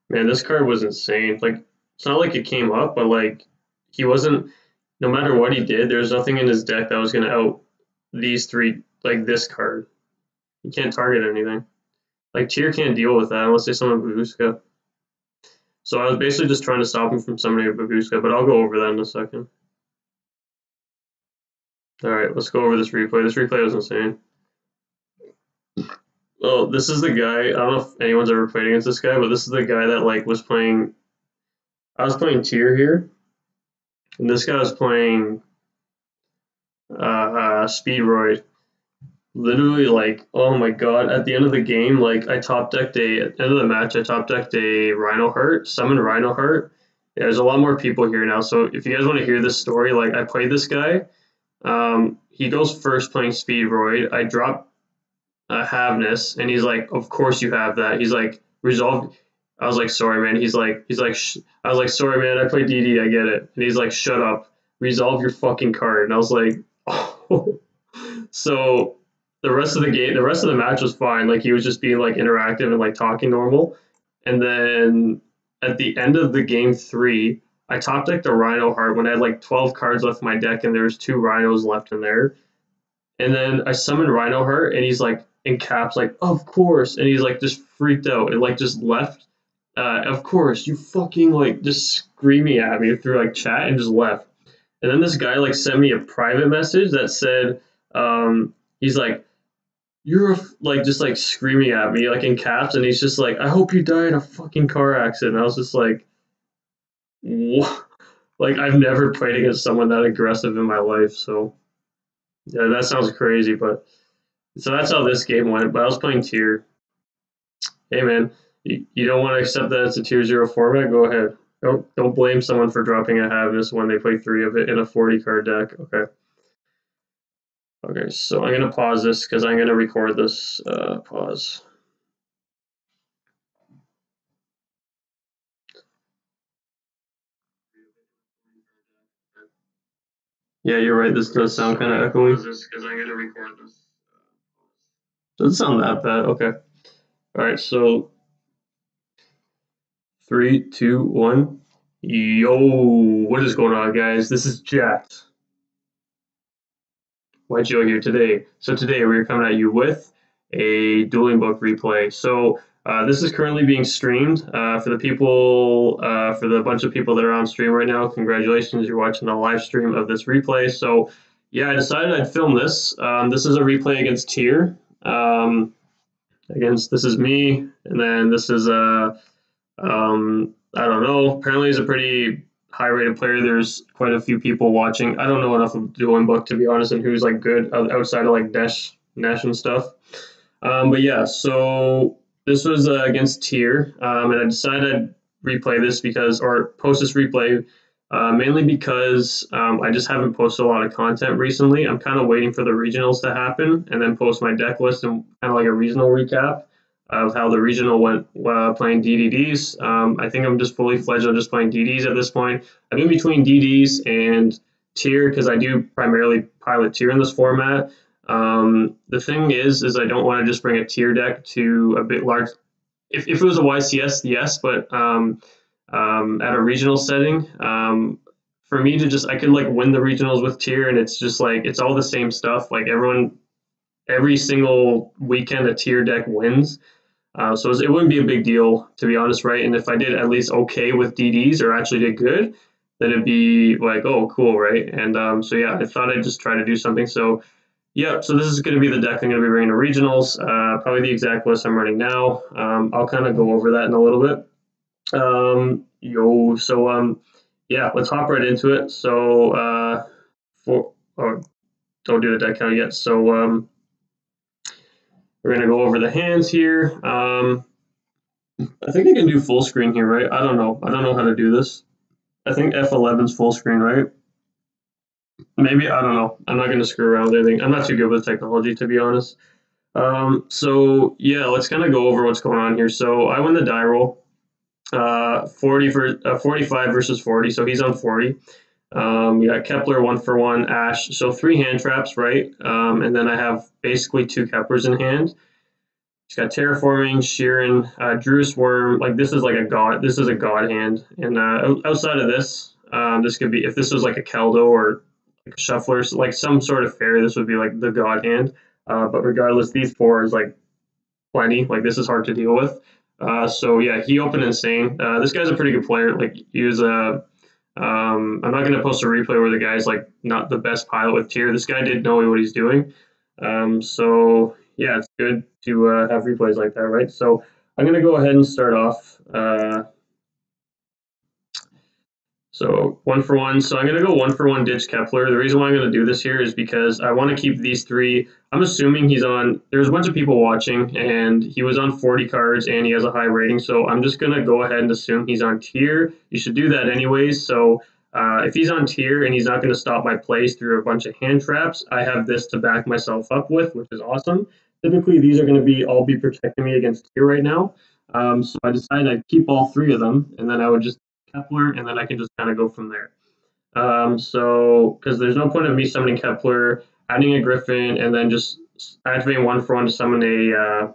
Man, this card was insane. Like, it's not like it came up, but like, he wasn't. No matter what he did, there's nothing in his deck that was gonna out these three. Like this card, he can't target anything. Like Tier can't deal with that unless they summon Babushka. So I was basically just trying to stop him from summoning Babushka, but I'll go over that in a second. Alright, let's go over this replay. This replay was insane. Oh, this is the guy. I don't know if anyone's ever played against this guy, but this is the guy that like was playing. I was playing tier here, and this guy was playing uh, uh, Speedroid, literally like oh my god at the end of the game like i top decked a at the end of the match i top decked a Reinoheart summoned Reinoheart. Yeah, there's a lot more people here now so if you guys want to hear this story like i played this guy. Um, he goes first playing speedroid i drop uh, Havnis and he's like of course you have that. He's like resolve i was like sorry man. He's like he's like sh-. i was like sorry man i play dd i get it. And he's like shut up. Resolve your fucking card. And i was like oh. So the rest of the game, the rest of the match was fine. Like he was just being like interactive and like talking normal. And then at the end of the game three, I top decked a Reinoheart when I had like 12 cards left in my deck and there was two Rhinos left in there. And then I summoned Reinoheart and he's like in caps, like, of course. And he's like just freaked out and like just left. Uh, of course, you fucking like just screaming at me through like chat and just left. And then this guy like sent me a private message that said, um, he's like, you're like just like screaming at me like in caps and he's just like i hope you die in a fucking car accident. I was just like what like i've never played against someone that aggressive in my life so yeah that sounds crazy but so that's how this game went but i was playing tier. Hey man you, you don't want to accept that it's a tier zero format? Go ahead. Don't don't blame someone for dropping a Havnis when they play three of it in a 40 card deck. Okay Okay, so I'm going to pause this because I'm going to record this. Uh, pause. Yeah, you're right. This does sound kind of echoey. Because I'm going to record this. Doesn't sound that bad. Okay. All right, so three, two, one. Yo, what is going on, guys? This is Jack. Why Joe here today. So today we're coming at you with a Duelingbook replay. So uh, this is currently being streamed uh, for the people, uh, for the bunch of people that are on stream right now. Congratulations, you're watching the live stream of this replay. So yeah, I decided I'd film this. Um, this is a replay against Tier. Um, against this is me, and then this is a, uh, um, I don't know. Apparently, he's a pretty high rated player. There's quite a few people watching. I don't know enough of Duelingbook to be honest, and who's like good outside of like Dash Nash and stuff. Um, but yeah, so this was uh, against Tier, um, and I decided I'd replay this because, or post this replay, uh, mainly because um, I just haven't posted a lot of content recently. I'm kind of waiting for the regionals to happen and then post my deck list and kind of like a regional recap of how the regional went uh, playing DDDs. Um, I think I'm just fully fledged on just playing DDs at this point. I'm in between DDs and tier because I do primarily pilot tier in this format. Um, the thing is, is I don't want to just bring a tier deck to a bit large. If, if it was a YCS, yes, but um, um, at a regional setting, um, for me to just I could like win the regionals with tier, and it's just like it's all the same stuff. Like everyone, every single weekend, a tier deck wins. Uh, so it wouldn't be a big deal, to be honest, right? And if I did at least okay with DDs or actually did good, then it'd be like, oh, cool, right? And um, so yeah, I thought I'd just try to do something. So yeah, so this is going to be the deck I'm going to be running to regionals. Uh, probably the exact list I'm running now. Um, I'll kind of go over that in a little bit. Um, yo, so um, yeah, let's hop right into it. So uh, for oh, don't do the deck count yet. So um, we're going to go over the hands here. Um, I think I can do full screen here, right? I don't know. I don't know how to do this. I think F11 is full screen, right? Maybe, I don't know. I'm not going to screw around with anything. I'm not too good with technology, to be honest. Um, so, yeah, let's kind of go over what's going on here. So, I win the die roll. Uh, 40 for, uh, 45 versus 40, so he's on 40. Um, we got Kepler one for one, Ash. So three hand traps, right? Um, and then I have basically two Keplers in hand. He's got Terraforming, Scheiren, uh, Druiswurm. Like this is like a god. This is a god hand. And uh, outside of this, um, this could be if this was like a Keldo or like like some sort of fairy. This would be like the god hand. Uh, but regardless, these four is like plenty. Like this is hard to deal with. Uh, so yeah, he opened insane. Uh, this guy's a pretty good player. Like he was a um, I'm not going to post a replay where the guy's like not the best pilot with tier. This guy did know what he's doing. Um, so yeah, it's good to uh, have replays like that, right? So I'm going to go ahead and start off. Uh, So one for one. So I'm going to go one for one ditch Kepler. The reason why I'm going to do this here is because I want to keep these three. I'm assuming he's on. There's a bunch of people watching, and he was on 40 cards, and he has a high rating. So I'm just going to go ahead and assume he's on tier. You should do that anyways. So uh, if he's on tier and he's not going to stop my plays through a bunch of hand traps, I have this to back myself up with, which is awesome. Typically, these are going to be all be protecting me against tier right now. Um, so I decided I'd keep all three of them, and then I would just Kepler, and then I can just kind of go from there. Um, so, because there's no point of me summoning Kepler, adding a Gryphon, and then just activating one for one to summon a uh,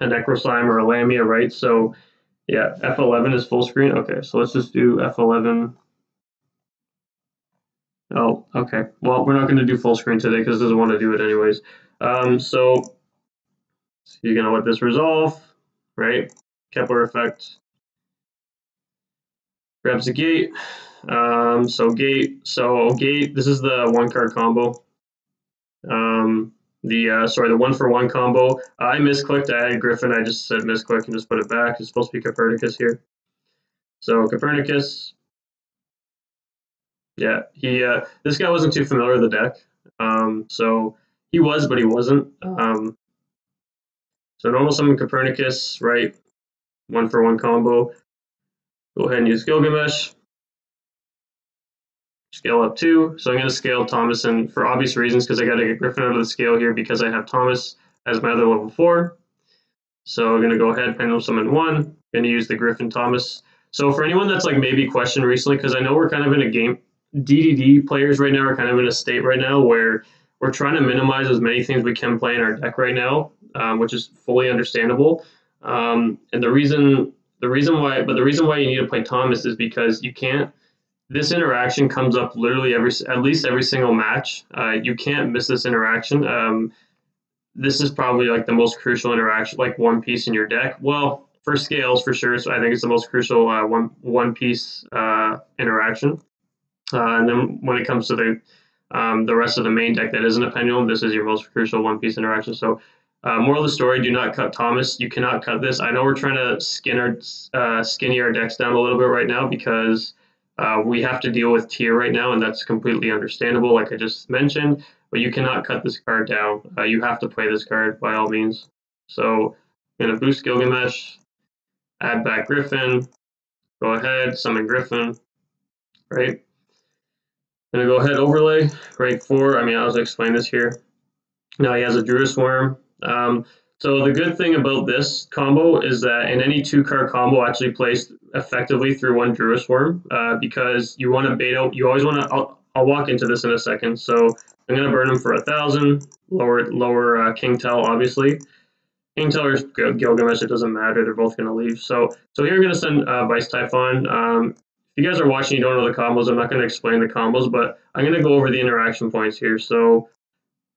a Necroslime or a Lamia, right? So, yeah, F11 is full screen. Okay, so let's just do F11. Oh, okay. Well, we're not going to do full screen today because doesn't want to do it anyways. Um, so, so you're going to let this resolve, right? Kepler effect grabs the gate. Um, so gate, so gate, this is the one card combo. Um, the, uh, sorry, the one for one combo. I misclicked, I had Gryphon, I just said misclick and just put it back. It's supposed to be Copernicus here. So Copernicus, yeah, he, uh, this guy wasn't too familiar with the deck. Um, so he was, but he wasn't. Um, so normal summon Copernicus, right? One for one combo. Go ahead and use Gilgamesh. Scale up two. So I'm going to scale Thomas and for obvious reasons because I got to get Gryphon out of the scale here because I have Thomas as my other level four. So I'm going to go ahead, Pendulum Summon one. Going to use the Gryphon Thomas. So for anyone that's like maybe questioned recently, because I know we're kind of in a game, DDD players right now are kind of in a state right now where we're trying to minimize as many things we can play in our deck right now, um, which is fully understandable. Um, and the reason the reason why, but the reason why you need to play Thomas is because you can't. This interaction comes up literally every, at least every single match. Uh, you can't miss this interaction. Um, this is probably like the most crucial interaction, like one piece in your deck. Well, for scales for sure. So I think it's the most crucial uh, one one piece uh, interaction. Uh, and then when it comes to the um, the rest of the main deck that isn't a pendulum, this is your most crucial one piece interaction. So uh, moral of the story: Do not cut Thomas. You cannot cut this. I know we're trying to skin our uh, skinny our decks down a little bit right now because uh, we have to deal with tier right now, and that's completely understandable, like I just mentioned. But you cannot cut this card down. Uh, you have to play this card by all means. So I'm gonna boost Gilgamesh, add back Gryphon. Go ahead, summon Gryphon. Right. I'm gonna go ahead overlay right four. I mean, I'll just explain this here. Now he has a Druiswurm. Um, so the good thing about this combo is that in any two card combo actually plays effectively through one Druiswurm uh, because you want to bait out, you always want to, I'll, I'll, walk into this in a second. So I'm going to burn him for a thousand, lower, lower uh, King Tell, obviously. King Tell or Gilgamesh, it doesn't matter. They're both going to leave. So, so here I'm going to send uh, Vice Typhon. Um, if you guys are watching, you don't know the combos. I'm not going to explain the combos, but I'm going to go over the interaction points here. So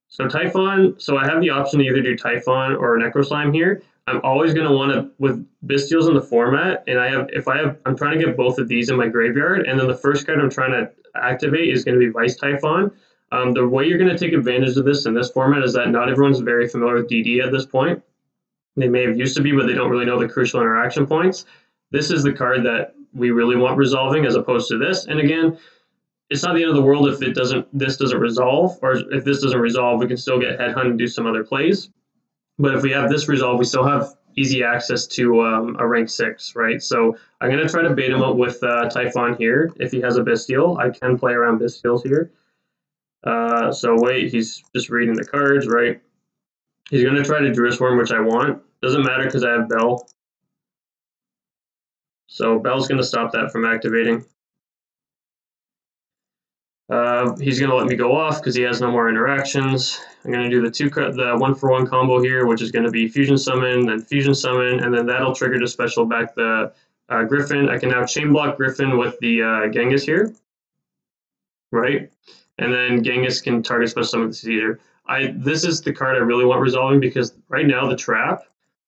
so Typhon, so I have the option to either do Typhon or Necroslime here. I'm always going to want to, with Bystials in the format, and I have, if I have, I'm trying to get both of these in my graveyard, and then the first card I'm trying to activate is going to be Vice Typhon. Um, the way you're going to take advantage of this in this format is that not everyone's very familiar with DD at this point. They may have used to be, but they don't really know the crucial interaction points. This is the card that we really want resolving as opposed to this. And again, it's not the end of the world if it doesn't this doesn't resolve or if this doesn't resolve we can still get headhunt and do some other plays. But if we have this resolve we still have easy access to um, a rank six right? So i'm going to try to bait him up with uh, typhon here. If he has a bystial i can play around bystials here. Uh, so wait he's just reading the cards right? He's going to try to Worm which i want. Doesn't matter because i have bell. So bell's going to stop that from activating uh, he's going to let me go off because he has no more interactions. I'm going to do the two the one for one combo here, which is going to be fusion summon, then fusion summon, and then that'll trigger to special back the uh, Gryphon. I can now chain block Gryphon with the uh, Genghis here, right? And then Genghis can target special summon the Caesar. I this is the card I really want resolving because right now the trap.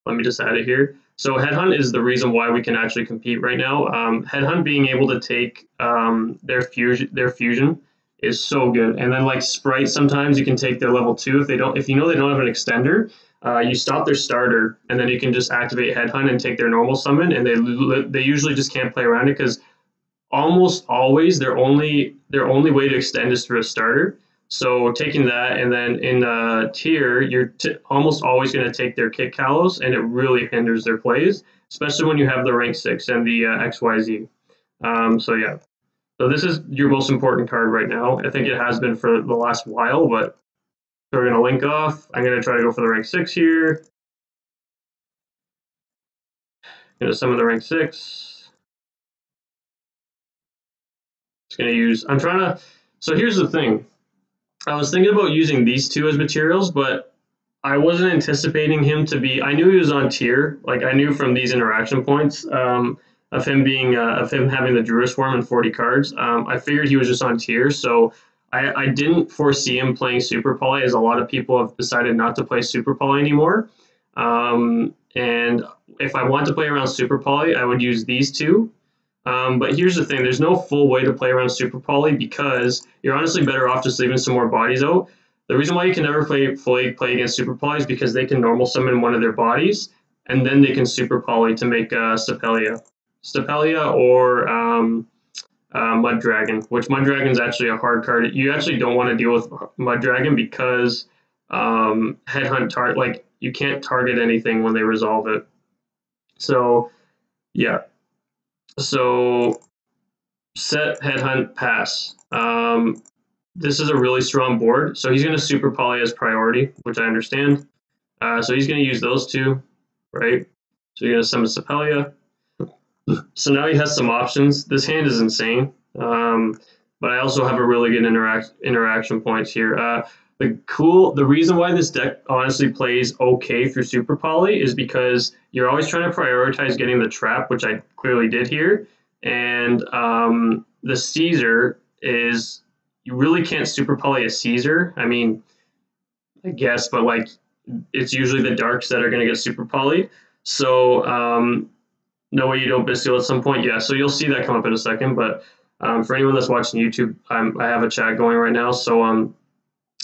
Let me just add it here. So Headhunt is the reason why we can actually compete right now. Um, Headhunt being able to take um, their fusion, their fusion is so good. And then like Spright, sometimes you can take their level two if they don't. If you know they don't have an extender, uh, you stop their starter, and then you can just activate Headhunt and take their normal summon, and they they usually just can't play around it because almost always their only their only way to extend is through a starter. So taking that and then in a tier, you're t- almost always going to take their Kitkallos, and it really hinders their plays, especially when you have the rank six and the uh, XYZ. Um, so yeah, so this is your most important card right now. I think it has been for the last while, but so we're going to link off. I'm going to try to go for the rank six here. Going to summon the rank six. Just going to use. I'm trying to. So here's the thing. I was thinking about using these two as materials, but I wasn't anticipating him to be. I knew he was on tier. Like I knew from these interaction points um, of him being uh, of him having the Druiswurm and 40 cards. Um, I figured he was just on tier, so I, I didn't foresee him playing Super Poly, as a lot of people have decided not to play Super Poly anymore. Um, and if I want to play around Super Poly, I would use these two. Um, but here's the thing: there's no full way to play around Super Poly because you're honestly better off just leaving some more bodies out. The reason why you can never play fully play against Super Poly is because they can normal summon one of their bodies, and then they can Super Poly to make uh, Stapelia, Stapelia or um, uh, Mudragon. Which Mudragon is actually a hard card. You actually don't want to deal with Mudragon because um, Headhunt target like you can't target anything when they resolve it. So yeah, so set headhunt pass. Um, this is a really strong board, so he's going to super poly as priority, which I understand. Uh, so he's going to use those two, right? So you're going to summon Stapelia. So now he has some options. This hand is insane, um, but I also have a really good interact interaction points here. Uh, the cool, the reason why this deck honestly plays okay through Super Poly is because you're always trying to prioritize getting the trap, which I clearly did here, and um, the Caesar is you really can't Super Poly a Caesar. I mean, I guess, but like it's usually the darks that are going to get Super Poly. So um, no way you don't Bystial at some point. Yeah, so you'll see that come up in a second. But um, for anyone that's watching YouTube, I'm, I have a chat going right now, so um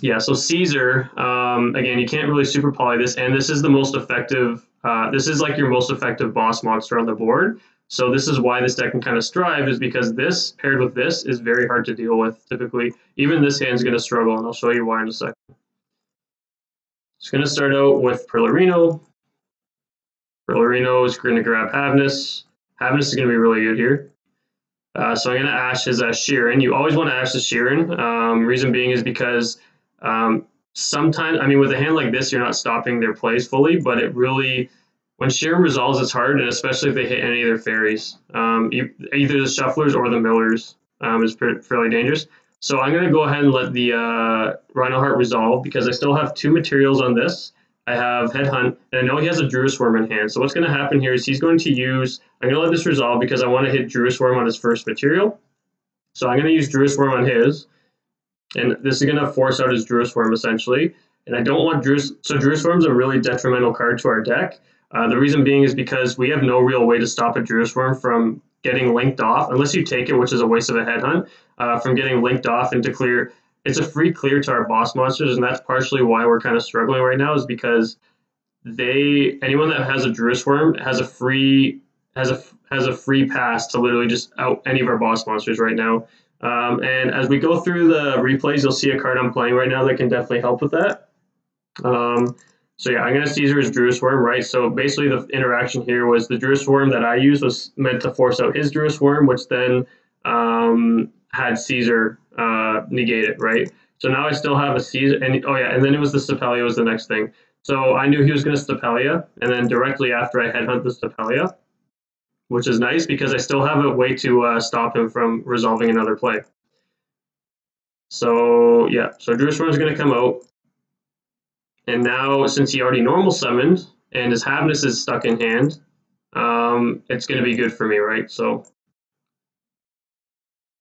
yeah, so Caesar, um, again, you can't really super poly this, and this is the most effective, uh, this is like your most effective boss monster on the board. So this is why this deck can kind of strive, is because this paired with this is very hard to deal with typically. Even this hand's going to struggle, and I'll show you why in a second. It's going to start out with Perlereino. Perlereino is going to grab Havnis. Havnis is going to be really good here. Uh, so I'm going to Ash his uh, Scheiren. You always want to Ash the Scheiren. Um, reason being is because um, sometimes, I mean, with a hand like this, you're not stopping their plays fully, but it really, when Scheiren resolves, it's hard, and especially if they hit any of their fairies, um, either the shufflers or the millers um, is fairly dangerous. So I'm going to go ahead and let the uh, Reinoheart resolve because I still have two materials on this. I have Headhunt, and I know he has a Druiswurm in hand. So what's going to happen here is he's going to use, I'm going to let this resolve because I want to hit Druiswurm on his first material. So I'm going to use Druiswurm on his. And this is going to force out his Druiswurm essentially. And I don't want Druid. So is a really detrimental card to our deck. Uh, the reason being is because we have no real way to stop a Druiswurm from getting linked off, unless you take it, which is a waste of a headhunt, uh, from getting linked off into clear. It's a free clear to our boss monsters, and that's partially why we're kind of struggling right now, is because they anyone that has a Druiswurm has a free has a has a free pass to literally just out any of our boss monsters right now. Um, and as we go through the replays, you'll see a card I'm playing right now that can definitely help with that. Um, so yeah, I'm to Caesar as Druiswurm, right? So basically the interaction here was the Druiswurm that I used was meant to force out his Druiswurm, which then um, had Caesar uh, negate it, right? So now I still have a Caesar, and oh yeah, and then it was the Stapelia was the next thing. So I knew he was going to Stapelia, and then directly after I headhunt the Stapelia, which is nice because I still have a way to uh, stop him from resolving another play. So yeah, so Druiswurm is going to come out. And now, since he already normal summoned and his Havnis is stuck in hand, um, it's going to be good for me, right? So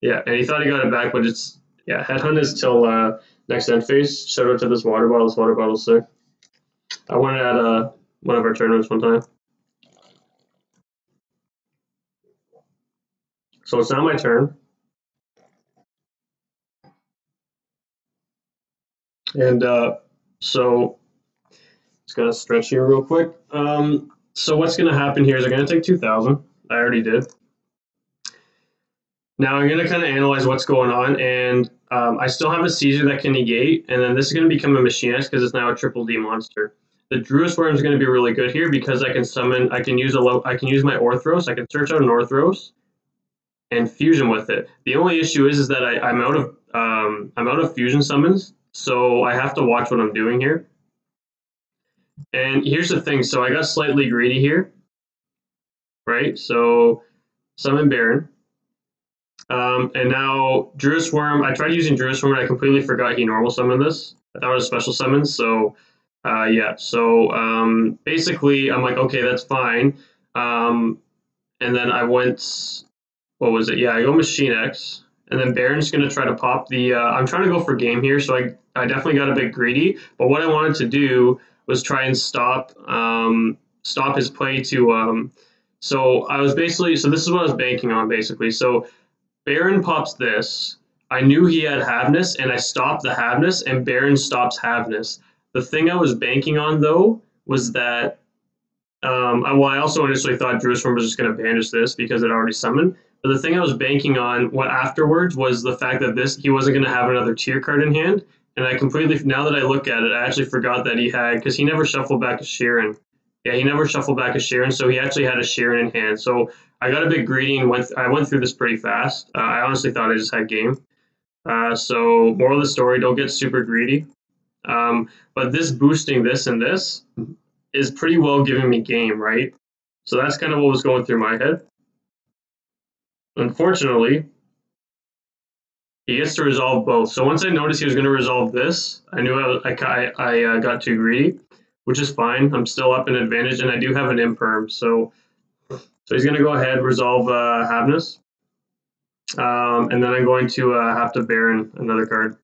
yeah, and he thought he got it back, but it's, yeah, Headhunt is till uh, next end phase. Shout out to this water bottle. This water bottle's sick. I won it at uh, one of our tournaments one time. So it's now my turn. And uh, so just gotta stretch here real quick. Um, so what's gonna happen here is I'm gonna take 2,000. I already did. Now I'm going to kind of analyze what's going on, and um, I still have a Caesar that can negate, and then this is going to become a Machine X because it's now a Triple D monster. The Druiswurm is going to be really good here because I can summon, I can use a low, I can use my Orthros, I can search out an Orthros, and fusion with it. The only issue is, is that I, I'm out of, um, I'm out of fusion summons, so I have to watch what I'm doing here. And here's the thing, so I got slightly greedy here, right? So summon Baron. Um, and now Druiswurm, I tried using Druiswurm and I completely forgot he normal summoned this. I thought it was a special summon, so uh, yeah. So um, basically, I'm like, okay, that's fine. Um, and then I went, what was it? Yeah, I go Machine X, and then Baron's going to try to pop the. Uh, I'm trying to go for game here, so I I definitely got a bit greedy. But what I wanted to do was try and stop um, stop his play to. Um, so I was basically so this is what I was banking on basically. So Baron pops this. I knew he had Havnis, and I stopped the Havnis, and Baron stops Havnis. The thing I was banking on though was that. Um, well, I also initially thought Worm was just going to banish this because it already summoned. But the thing I was banking on what afterwards was the fact that this he wasn't going to have another tier card in hand, and I completely now that I look at it, I actually forgot that he had because he never shuffled back to Scheiren. Yeah, he never shuffled back a Scheiren, so he actually had a Scheiren in hand. So I got a bit greedy and went. I went through this pretty fast. Uh, I honestly thought I just had game. Uh, so moral of the story: don't get super greedy. Um, but this boosting this and this is pretty well giving me game, right? So that's kind of what was going through my head. Unfortunately, he gets to resolve both. So once I noticed he was going to resolve this, I knew I, I, I uh, got too greedy, which is fine. I'm still up in advantage, and I do have an imperm. So, so he's going to go ahead resolve uh, Havnis, um, and then I'm going to uh, have to Baron another card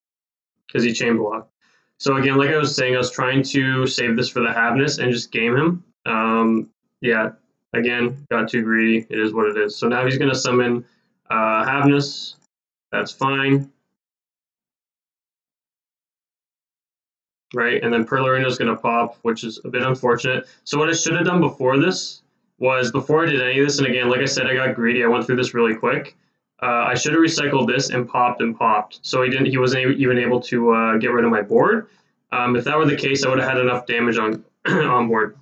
because he chain blocked. So again, like I was saying, I was trying to save this for the Havnis and just game him. Um, yeah, again, got too greedy. It is what it is. So now he's going to summon uh, Havnis. That's fine. Right, and then Perlereino is going to pop, which is a bit unfortunate. So what I should have done before this was, before I did any of this, and again, like I said, I got greedy. I went through this really quick. Uh, I should have recycled this and popped and popped. So he didn't. He wasn't even able to uh, get rid of my board. Um, if that were the case, I would have had enough damage on on board.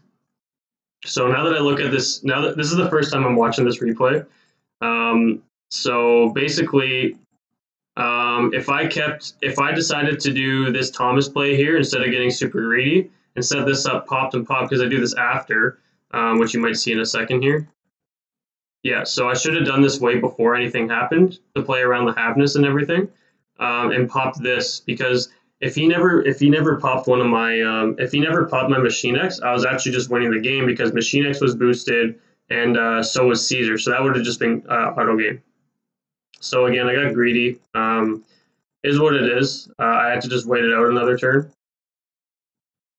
So now that I look at this, now that this is the first time I'm watching this replay. Um, so basically, um, if I kept, if I decided to do this Thomas play here instead of getting super greedy and set this up popped and popped because I do this after, um, which you might see in a second here. Yeah, so I should have done this way before anything happened to play around the Havnis and everything, um, and popped this because if he never if he never popped one of my um, if he never popped my Machine X, I was actually just winning the game because Machine X was boosted and uh, so was Caesar, so that would have just been uh, auto game. So again, I got greedy. Um, is what it is. Uh, I had to just wait it out another turn.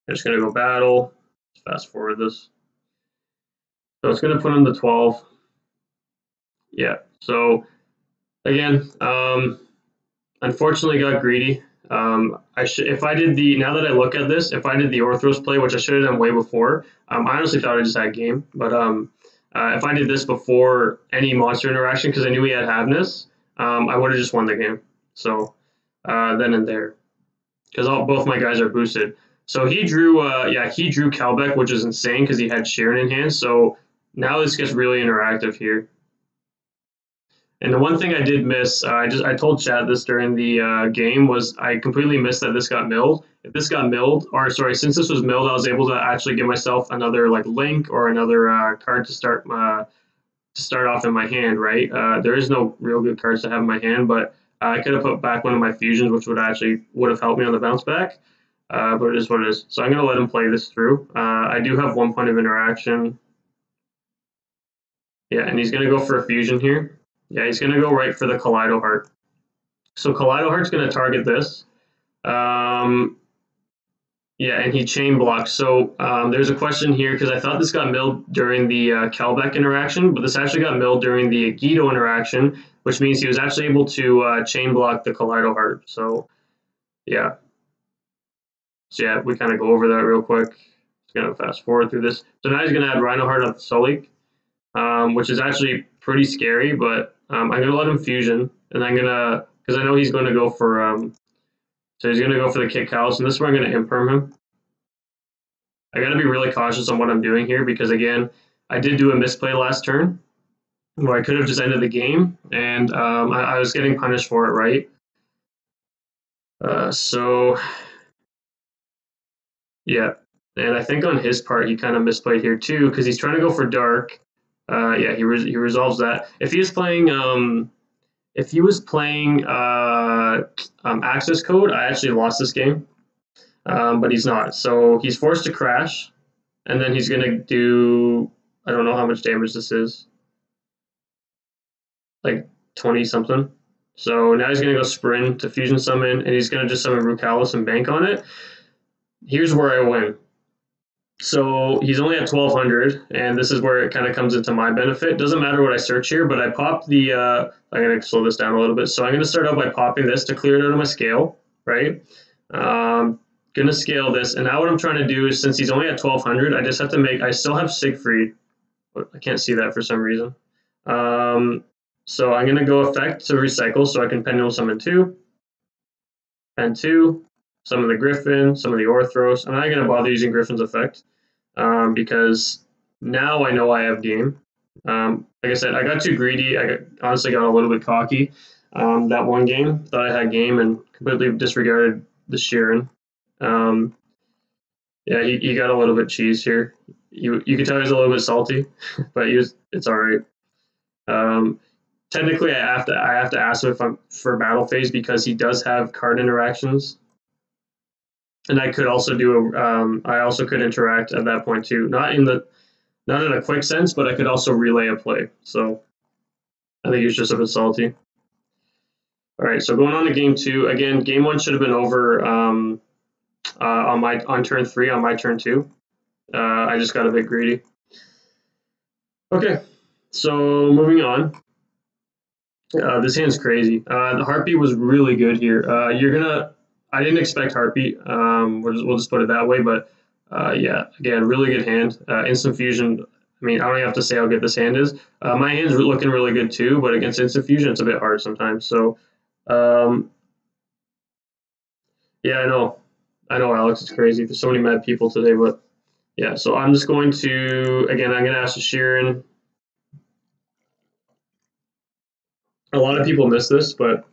I'm just gonna go battle. Fast forward this. So it's gonna put on the 12. Yeah. So again, um, unfortunately got greedy. Um, I should if I did the now that I look at this, if I did the Orthros play, which I should have done way before, um, I honestly thought I just had game. But um, uh, if I did this before any monster interaction, because I knew he had Havnis, um, I would have just won the game. So uh, then and there, because both my guys are boosted. So he drew, uh, yeah, he drew Kelbek, which is insane because he had Scheiren in hand. So now this gets really interactive here. And the one thing I did miss, uh, I just I told Chad this during the uh, game was I completely missed that this got milled. If this got milled, or sorry, since this was milled, I was able to actually give myself another like link or another uh, card to start my to start off in my hand, right? Uh, there is no real good cards to have in my hand, but I could have put back one of my fusions, which would actually would have helped me on the bounce back. Uh, but it is what it is. So I'm gonna let him play this through. Uh, I do have one point of interaction. Yeah, and he's gonna go for a fusion here. Yeah, he's gonna go right for the Kaleido Heart. So Kaleido Heart's gonna target this. Um, yeah, and he chain blocks. So um, there's a question here because I thought this got milled during the uh, interaction, but this actually got milled during the Agido interaction, which means he was actually able to uh, chain block the Kaleido Heart. So yeah. So yeah, we kind of go over that real quick. Just gonna fast forward through this. So now he's gonna add Reinoheart the Sully, um, which is actually pretty scary, but Um, I'm gonna let him fusion, and I'm gonna because I know he's going to go for um, so he's gonna go for the Kitkallos, and this is where I'm gonna imperm him. I gotta be really cautious on what I'm doing here because again, I did do a misplay last turn where I could have just ended the game, and um, I, I, was getting punished for it, right? Uh, so yeah, and I think on his part he kind of misplayed here too because he's trying to go for dark. Uh, yeah, he he resolves that. If he was playing um, if he was playing uh, um, access code, I actually lost this game, um, but he's not. So he's forced to crash, and then he's gonna do I don't know how much damage this is, like twenty something. So now he's gonna go sprint to fusion summon, and he's gonna just summon Rulkallos and bank on it here's where I win. So he's only at 1200, and this is where it kind of comes into my benefit. Doesn't matter what I search here, but I pop the, uh, I'm going to slow this down a little bit. So I'm going to start out by popping this to clear it out of my scale, right? Um, going to scale this. And now what I'm trying to do is since he's only at 1200, I just have to make, I still have Siegfried. I can't see that for some reason. Um, so I'm going to go effect to recycle so I can pendulum summon two and two some of the Gryphon, some of the Orthros. I'm not going to bother using Gryphon's effect um, because now I know I have game. Um, like I said, I got too greedy. I got, honestly got a little bit cocky um, that one game. Thought I had game and completely disregarded the Scheiren. Um, yeah, he, he got a little bit cheese here. You you could tell he's a little bit salty, but he was, it's all right. Um, technically, I have to I have to ask him if I'm for battle phase because he does have card interactions and I could also do a, um, I also could interact at that point too, not in the, not in a quick sense, but I could also relay a play. So I think he's just a bit salty. All right, so going on to game two. Again, game one should have been over um, uh, on my on turn three. On my turn two, uh, I just got a bit greedy. Okay, so moving on. Uh, this hand's crazy. Uh, the heartbeat was really good here. Uh, you're gonna I didn't expect Heartbeat. Um, we'll just, we'll just put it that way. But uh, yeah, again, really good hand. Uh, instant fusion. I mean, I don't have to say how good this hand is. Uh, my hand's looking really good too, but against instant fusion, it's a bit hard sometimes. So, um, yeah, I know, I know, Alex, it's crazy. There's so many mad people today, but yeah. So I'm just going to again, I'm going to ask Scheiren. A lot of people miss this, but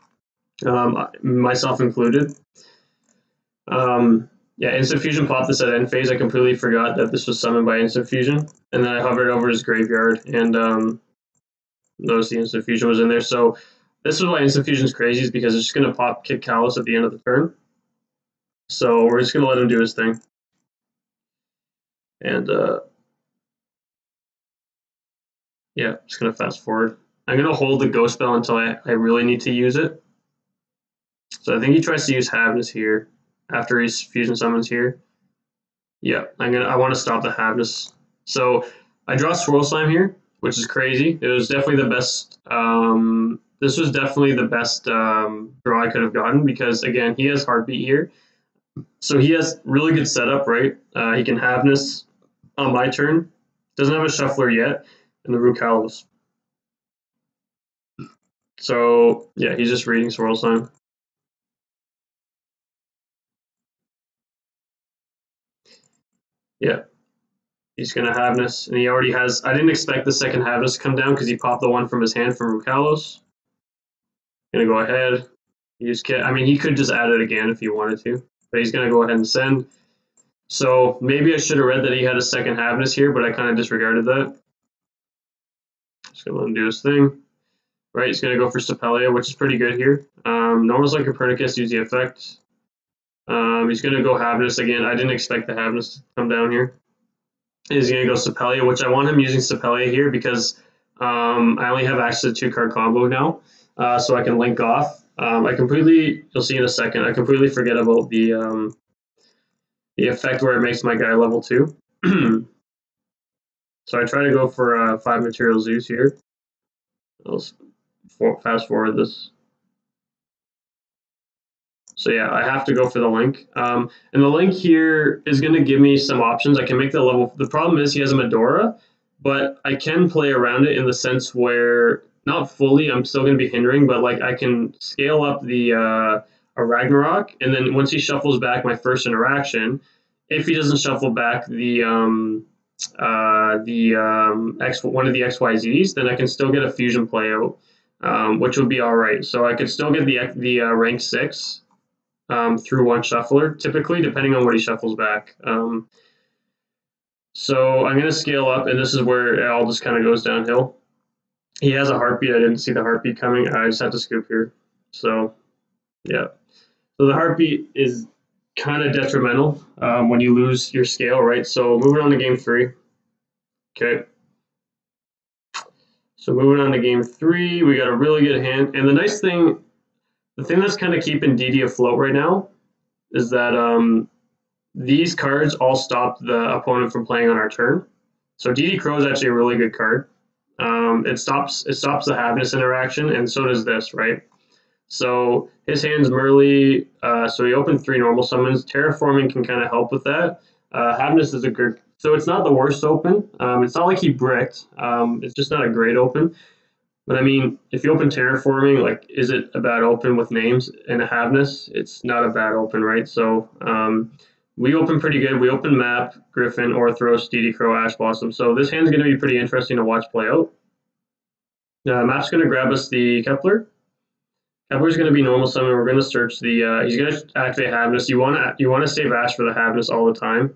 um, myself included. Um, yeah, Instant Fusion popped this at end phase. I completely forgot that this was summoned by Instant Fusion. And then I hovered over his graveyard and um, noticed the Instant Fusion was in there. So this is why Instant Fusion is crazy, is because it's just going to pop Kitkallos at the end of the turn. So we're just going to let him do his thing. And uh, yeah, just going to fast forward. I'm going to hold the Ghost Spell until I, I really need to use it. So I think he tries to use Havnis here after his fusion summons here. Yeah, I'm gonna. I want to stop the Havnis. So I draw Swirl Slime here, which is crazy. It was definitely the best. Um, this was definitely the best um, draw I could have gotten because again, he has Heartbeat here, so he has really good setup. Right, uh, he can Havnis on my turn. Doesn't have a Shuffler yet, and the Rulkallos. So yeah, he's just reading Swirl Slime. Yeah. He's going to Havnis, and he already has. I didn't expect the second Havnis to come down because he popped the one from his hand from Rulkallos. Going to go ahead. Use kit. I mean, he could just add it again if he wanted to, but he's going to go ahead and send. So maybe I should have read that he had a second Havnis here, but I kind of disregarded that. Just going to let him do his thing. Right, he's going to go for Stapelia, which is pretty good here. Um, Normals like Copernicus use the effect. Um, he's going to go Havnis again. I didn't expect the Havnis to come down here. He's going to go Stapelia, which I want him using Stapelia here because um, I only have access to two card combo now, uh, so I can link off. Um, I completely, you'll see in a second, I completely forget about the um, the effect where it makes my guy level two. so I try to go for uh, five material Zeus here. I'll fast forward this. So yeah, I have to go for the link. Um, and the link here is going to give me some options. I can make the level. The problem is he has a Mudora, but I can play around it in the sense where not fully. I'm still going to be hindering, but like I can scale up the uh, a Ragnarok, and then once he shuffles back my first interaction, if he doesn't shuffle back the um, uh, the um, X one of the XYZs, then I can still get a fusion play out, um, which would be all right. So I could still get the the uh, rank six um, through one shuffler, typically, depending on what he shuffles back. Um, so I'm going to scale up, and this is where it all just kind of goes downhill. He has a heartbeat. I didn't see the heartbeat coming. I just had to scoop here. So, yeah. So the heartbeat is kind of detrimental um, when you lose your scale, right? So moving on to game three. Okay. So moving on to game three, we got a really good hand. And the nice thing, the thing that's kind of keeping DD afloat right now is that um, these cards all stop the opponent from playing on our turn. So DD Crow is actually a really good card. Um, it stops it stops the Havnis interaction, and so does this, right? So his hand's Merrli, uh, so he opened three normal summons. Terraforming can kind of help with that. Uh, is a good, so it's not the worst open. Um, it's not like he bricked. Um, it's just not a great open. But I mean, if you open Terraforming, like, is it a bad open with names and a Havnis? It's not a bad open, right? So um, we open pretty good. We open Map, Gryphon, Orthros, DD Crow, Ash Blossom. So this hand's going to be pretty interesting to watch play out. Uh, Map's going to grab us the Kepler. Kepler's going to be normal summon. We're going to search the. Uh, he's going to activate Havnis. You want to you want to save Ash for the Havness all the time.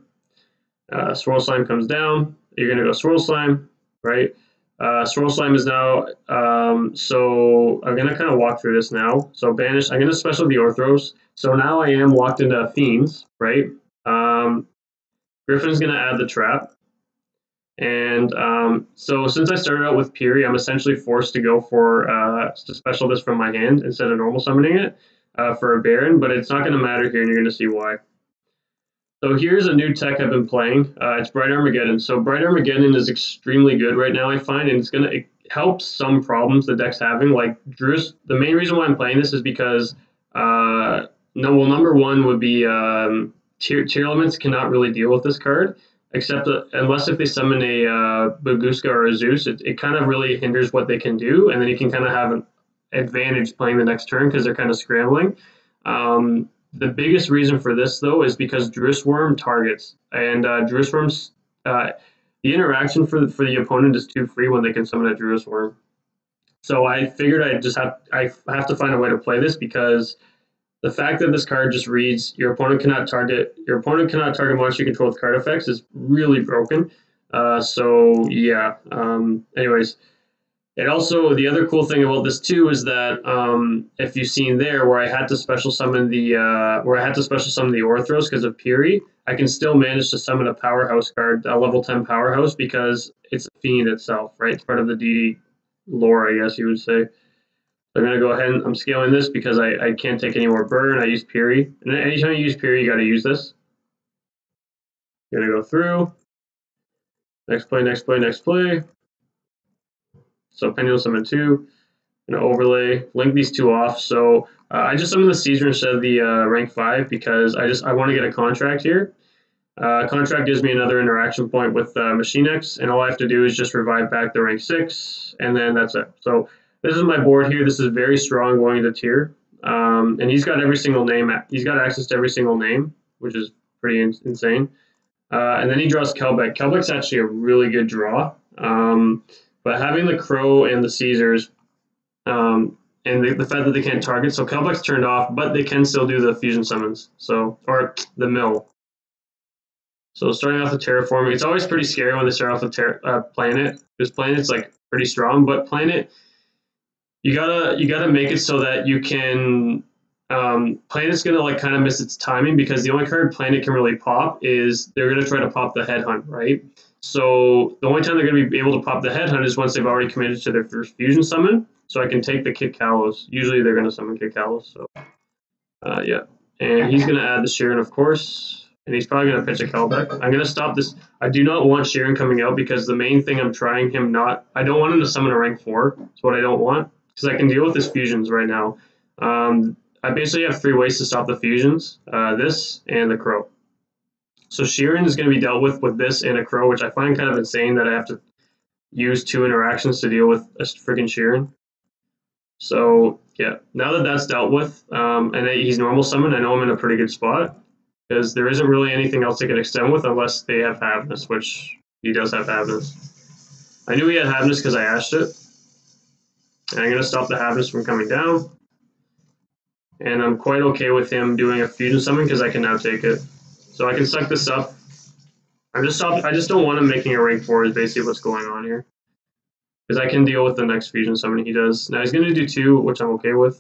Uh, Swirl Slime comes down. You're going to go Swirl Slime, right? Uh, Swirl Slime is now. Um, so I'm going to kind of walk through this now. So banish. I'm going to special the Orthros. So now I am locked into Fiends, right? Um, Gryphon's going to add the trap. And um, so since I started out with Piri, I'm essentially forced to go for uh, to special this from my hand instead of normal summoning it uh, for a Baron, but it's not going to matter here, and you're going to see why. So here's a new tech I've been playing. Uh, it's Bright Armageddon. So Bright Armageddon is extremely good right now, I find, and it's going to help some problems the deck's having. Like Dru's, the main reason why I'm playing this is because uh, no, well, number one would be um, tier, Tearlaments cannot really deal with this card except uh, unless if they summon a uh, Bagooska or a Zeus, it, it kind of really hinders what they can do, and then you can kind of have an advantage playing the next turn because they're kind of scrambling. Um, the biggest reason for this though is because Druiswurm targets, and uh, Druiswurm's uh, the interaction for the, for the opponent is too free when they can summon a Druiswurm. So I figured I just have I have to find a way to play this because the fact that this card just reads your opponent cannot target your opponent cannot target monster you control with card effects is really broken. Uh, so yeah. Um, anyways, it also the other cool thing about this too is that um, if you've seen there where I had to special summon the uh, where I had to special summon the Orthros because of Piri, I can still manage to summon a powerhouse card, a level ten powerhouse because it's a fiend itself, right? It's part of the DD lore, I guess you would say. So I'm going to go ahead and I'm scaling this because I, I can't take any more burn. I use Piri. And anytime you use Piri, you got to use this. To go through. Next play, next play, next play. So Pendulum Summon 2. Going to overlay, link these two off. So uh, I just summoned the Caesar instead of the uh, rank 5 because I just I want to get a contract here. Uh, contract gives me another interaction point with uh, Machine X, and all I have to do is just revive back the rank 6, and then that's it. So this is my board here. This is very strong going into tier. Um, and he's got every single name. He's got access to every single name, which is pretty in insane. Uh, and then he draws Kelbek. Kelbek's actually a really good draw. Um, but having the Crow and the Caesars, um, and the, the, fact that they can't target, so Kelbek's turned off, but they can still do the fusion summons. So, or the mill. So starting off with terraforming, it's always pretty scary when they start off with ter- uh, planet because planet's like pretty strong, but planet you gotta you gotta make it so that you can um, Planet's gonna like kind of miss its timing because the only card Planet can really pop is they're gonna try to pop the Headhunt, right? So the only time they're gonna be able to pop the Headhunt is once they've already committed to their first fusion summon. So I can take the Kitkallos. Usually they're gonna summon Kitkallos. So uh, yeah, and he's gonna add the Scheiren, of course, and he's probably gonna pitch a Kelbek. I'm gonna stop this. I do not want Scheiren coming out because the main thing I'm trying him not. I don't want him to summon a rank four. That's what I don't want because I can deal with his fusions right now. Um, I basically have three ways to stop the fusions, uh, this and the crow. So Scheiren is going to be dealt with with this and a crow, which I find kind of insane that I have to use two interactions to deal with a freaking Scheiren. So yeah, now that that's dealt with, um, and he's normal summon, I know I'm in a pretty good spot because there isn't really anything else they can extend with unless they have Havnis, which he does have Havnis. I knew he had Havnis because I asked it. And I'm going to stop the Havnis from coming down. And I'm quite okay with him doing a fusion summon because I can now take it. So I can suck this up. I'm just I just don't want him making a rank 4 is basically what's going on here. Because I can deal with the next fusion summon he does. Now he's going to do 2, which I'm okay with.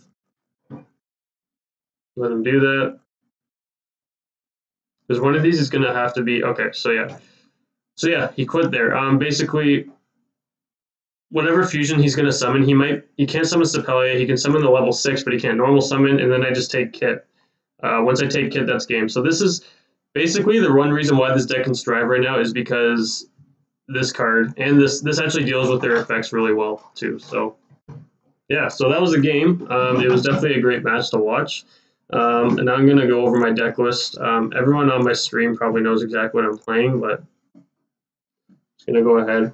Let him do that. Because one of these is going to have to be... Okay, so yeah. So yeah, he quit there. Um, basically, whatever fusion he's going to summon, he might... He can't summon Stapelia. He can summon the level 6, but he can't normal summon. And then I just take Kit. Uh, once I take Kit, that's game. So this is... Basically, the one reason why this deck can strive right now is because this card and this this actually deals with their effects really well too. So yeah, so that was a game. Um, it was definitely a great match to watch. Um, and now I'm gonna go over my deck list. Um, everyone on my stream probably knows exactly what I'm playing, but I'm gonna go ahead.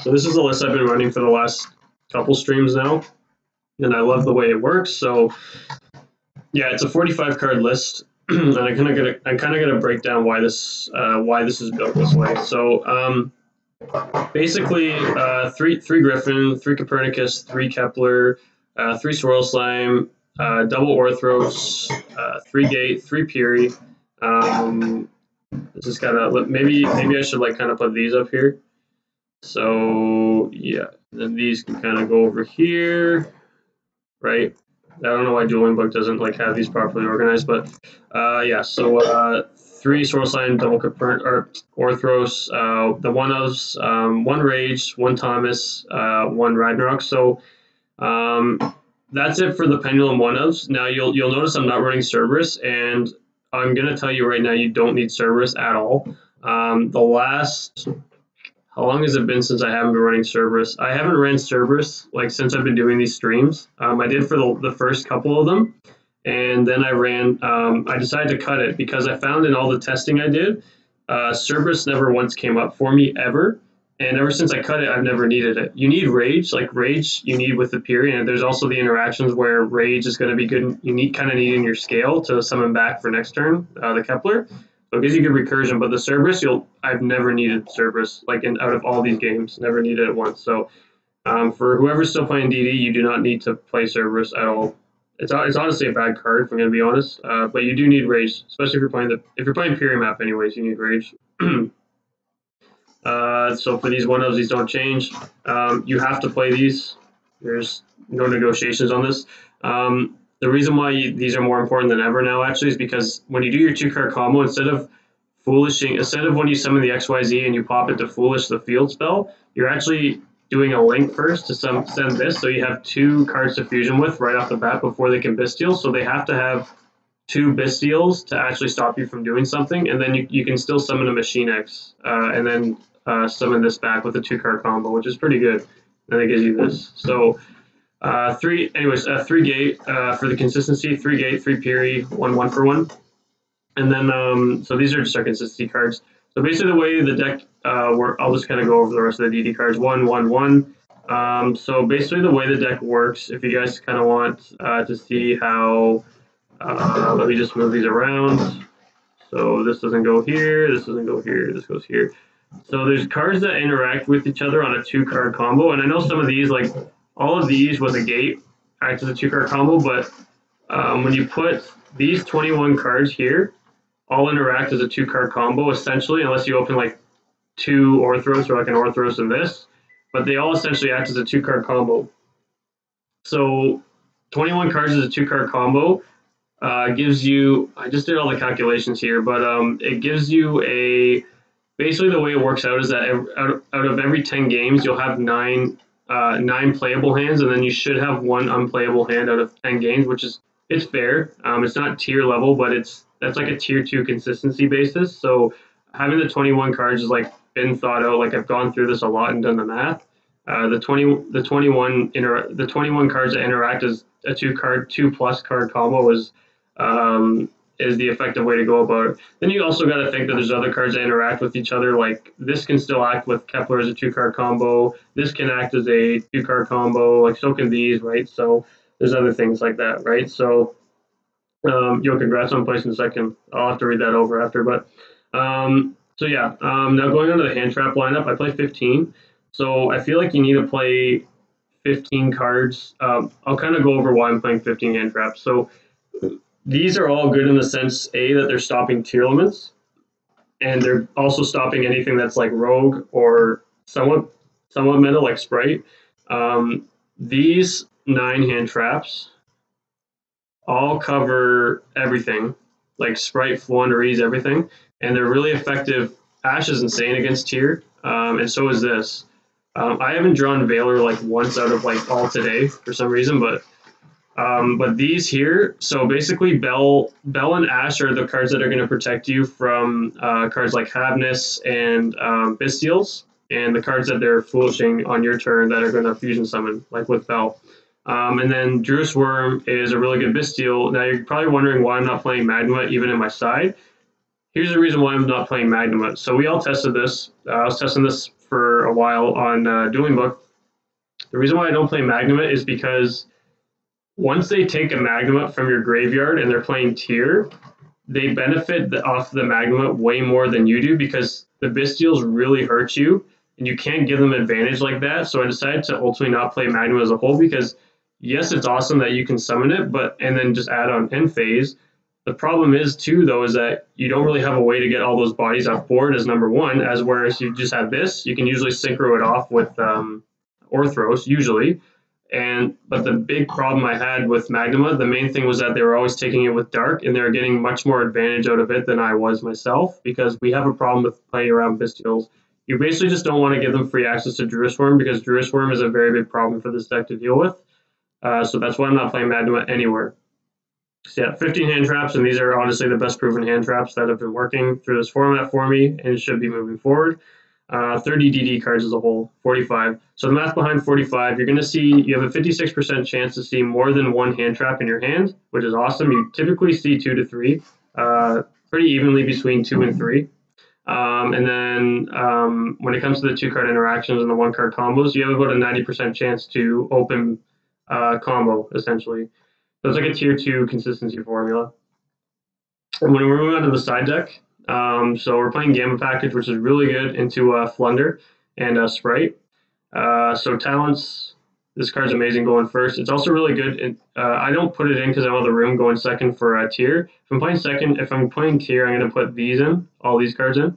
So this is the list I've been running for the last couple streams now, and I love the way it works. So yeah, it's a 45 card list, and I kind of gonna I kind of gonna break down why this uh, why this is built this way. So um, basically, uh, three three Gryphon, three Copernicus, three Kepler, uh, three Swirl Slime, uh, double Orthros, uh, three Gate, three Piri. Um, this is kind of maybe maybe I should like kind of put these up here. So yeah, then these can kind of go over here, right? I don't know why Duelingbook doesn't like have these properly organized, but uh, yeah. So uh, three Swirl Slime, double Capern, or Orthros, uh, the one ofs, um, one Rage, one Thomas, uh, one Ragnarok. So um, that's it for the Pendulum one ofs. Now you'll you'll notice I'm not running Cerberus, and I'm gonna tell you right now you don't need Cerberus at all. Um, the last how long has it been since I haven't been running Cerberus? I haven't ran Cerberus like since I've been doing these streams. Um, I did for the, the first couple of them, and then I ran. Um, I decided to cut it because I found in all the testing I did, uh, Cerberus never once came up for me ever. And ever since I cut it, I've never needed it. You need Rage, like Rage, you need with the period. And there's also the interactions where Rage is going to be good. You need kind of need in your scale to summon back for next turn, uh, the Kepler. So it gives you good recursion, but the Cerberus, you'll I've never needed Cerberus like in out of all these games, never needed it once. So um, for whoever's still playing DD, you do not need to play Cerberus at all. It's it's honestly a bad card, if I'm gonna be honest. Uh, but you do need Rage, especially if you're playing the if you're playing Piri map anyways, you need Rage. uh, so for these one ofs, these don't change. Um, you have to play these. There's no negotiations on this. Um, the reason why you, these are more important than ever now actually is because when you do your two card combo, instead of foolishing, instead of when you summon the XYZ and you pop it to foolish the field spell, you're actually doing a link first to some, send this, so you have two cards to fusion with right off the bat before they can Bystial. So they have to have two Bystials to actually stop you from doing something, and then you, you can still summon a Machine X, uh, and then uh, summon this back with a two card combo, which is pretty good. And it gives you this. So uh, three, anyways, uh, three gate uh, for the consistency, three gate, three Piri, one one for one. And then, um, so these are just our consistency cards. So basically the way the deck, uh, work, I'll just kind of go over the rest of the DD cards. One, one, one. Um, so basically the way the deck works, if you guys kind of want uh, to see how, uh, let me just move these around. So this doesn't go here, this doesn't go here, this goes here. So there's cards that interact with each other on a two card combo. And I know some of these, like all of these with a gate act as a two card combo, but um, when you put these 21 cards here, all interact as a two card combo essentially, unless you open like two Orthros or like an Orthros and this, but they all essentially act as a two card combo. So 21 cards as a two card combo uh, gives you, I just did all the calculations here, but um, it gives you a, basically the way it works out is that out, out of every 10 games, you'll have nine uh, nine playable hands, and then you should have one unplayable hand out of ten games, which is it's fair. Um, it's not tier level, but it's that's like a tier two consistency basis. So having the 21 cards is like been thought out. Like I've gone through this a lot and done the math. Uh, the 20 the 21 inter, the 21 cards that interact as a two card two plus card combo is um, is the effective way to go about it. Then you also got to think that there's other cards that interact with each other. Like this can still act with Kepler as a two card combo. This can act as a two card combo. Like so can these, right? So there's other things like that, right? So um, yo, congrats on placing second. I'll have to read that over after, but um, so yeah. Um, now going on to the hand trap lineup, I play 15. So I feel like you need to play 15 cards. Um, I'll kind of go over why I'm playing 15 hand traps. So these are all good in the sense a that they're stopping Tearlaments, and they're also stopping anything that's like rogue or somewhat somewhat meta like Spright. Um, these nine hand traps all cover everything, like Spright, Floowandereeze, everything, and they're really effective. Ash is insane against tier, um, and so is this. Um, I haven't drawn Veiler like once out of like all today for some reason, but um, but these here, so basically Bell, Bell and Ash are the cards that are going to protect you from uh, cards like Havnis and um, Bystials, and the cards that they're foolishing on your turn that are going to fusion summon, like with Bell. Um, and then Druiswurm is a really good Bystial. Now you're probably wondering why I'm not playing Magnuma even in my side. Here's the reason why I'm not playing Magnuma. So we all tested this. Uh, I was testing this for a while on uh, Duelingbook. The reason why I don't play Magnuma is because once they take a Magnuma from your graveyard and they're playing Tear, they benefit the, off the Magnuma way more than you do because the Bystials really hurt you and you can't give them advantage like that. So I decided to ultimately not play Magnuma as a whole because yes, it's awesome that you can summon it, but and then just add on end phase. The problem is too though is that you don't really have a way to get all those bodies off board as number one, as whereas you just have this, you can usually synchro it off with um, Orthros usually. And but the big problem I had with Magnuma, the main thing was that they were always taking it with Dark, and they were getting much more advantage out of it than I was myself because we have a problem with playing around Bystials you basically just don't want to give them free access to Druiswurm because Druiswurm is a very big problem for this deck to deal with. Uh, so that's why I'm not playing Magnuma anywhere. So yeah, 15 hand traps, and these are honestly the best proven hand traps that have been working through this format for me, and should be moving forward. Uh, 30 DD cards as a whole, 45. So the math behind 45, you're going to see you have a 56% chance to see more than one hand trap in your hand, which is awesome. You typically see two to three, uh, pretty evenly between two and three. Um, and then um, when it comes to the two card interactions and the one card combos, you have about a 90% chance to open uh, combo essentially. So it's like a tier two consistency formula. And when we're moving on to the side deck, um, so we're playing Gamma Package, which is really good into uh, Flunder and uh, Spright. Uh, so talents, this card's amazing going first. It's also really good. In, uh, I don't put it in because I want the room going second for a tier. If I'm playing second, if I'm playing Tear, I'm going to put these in, all these cards in.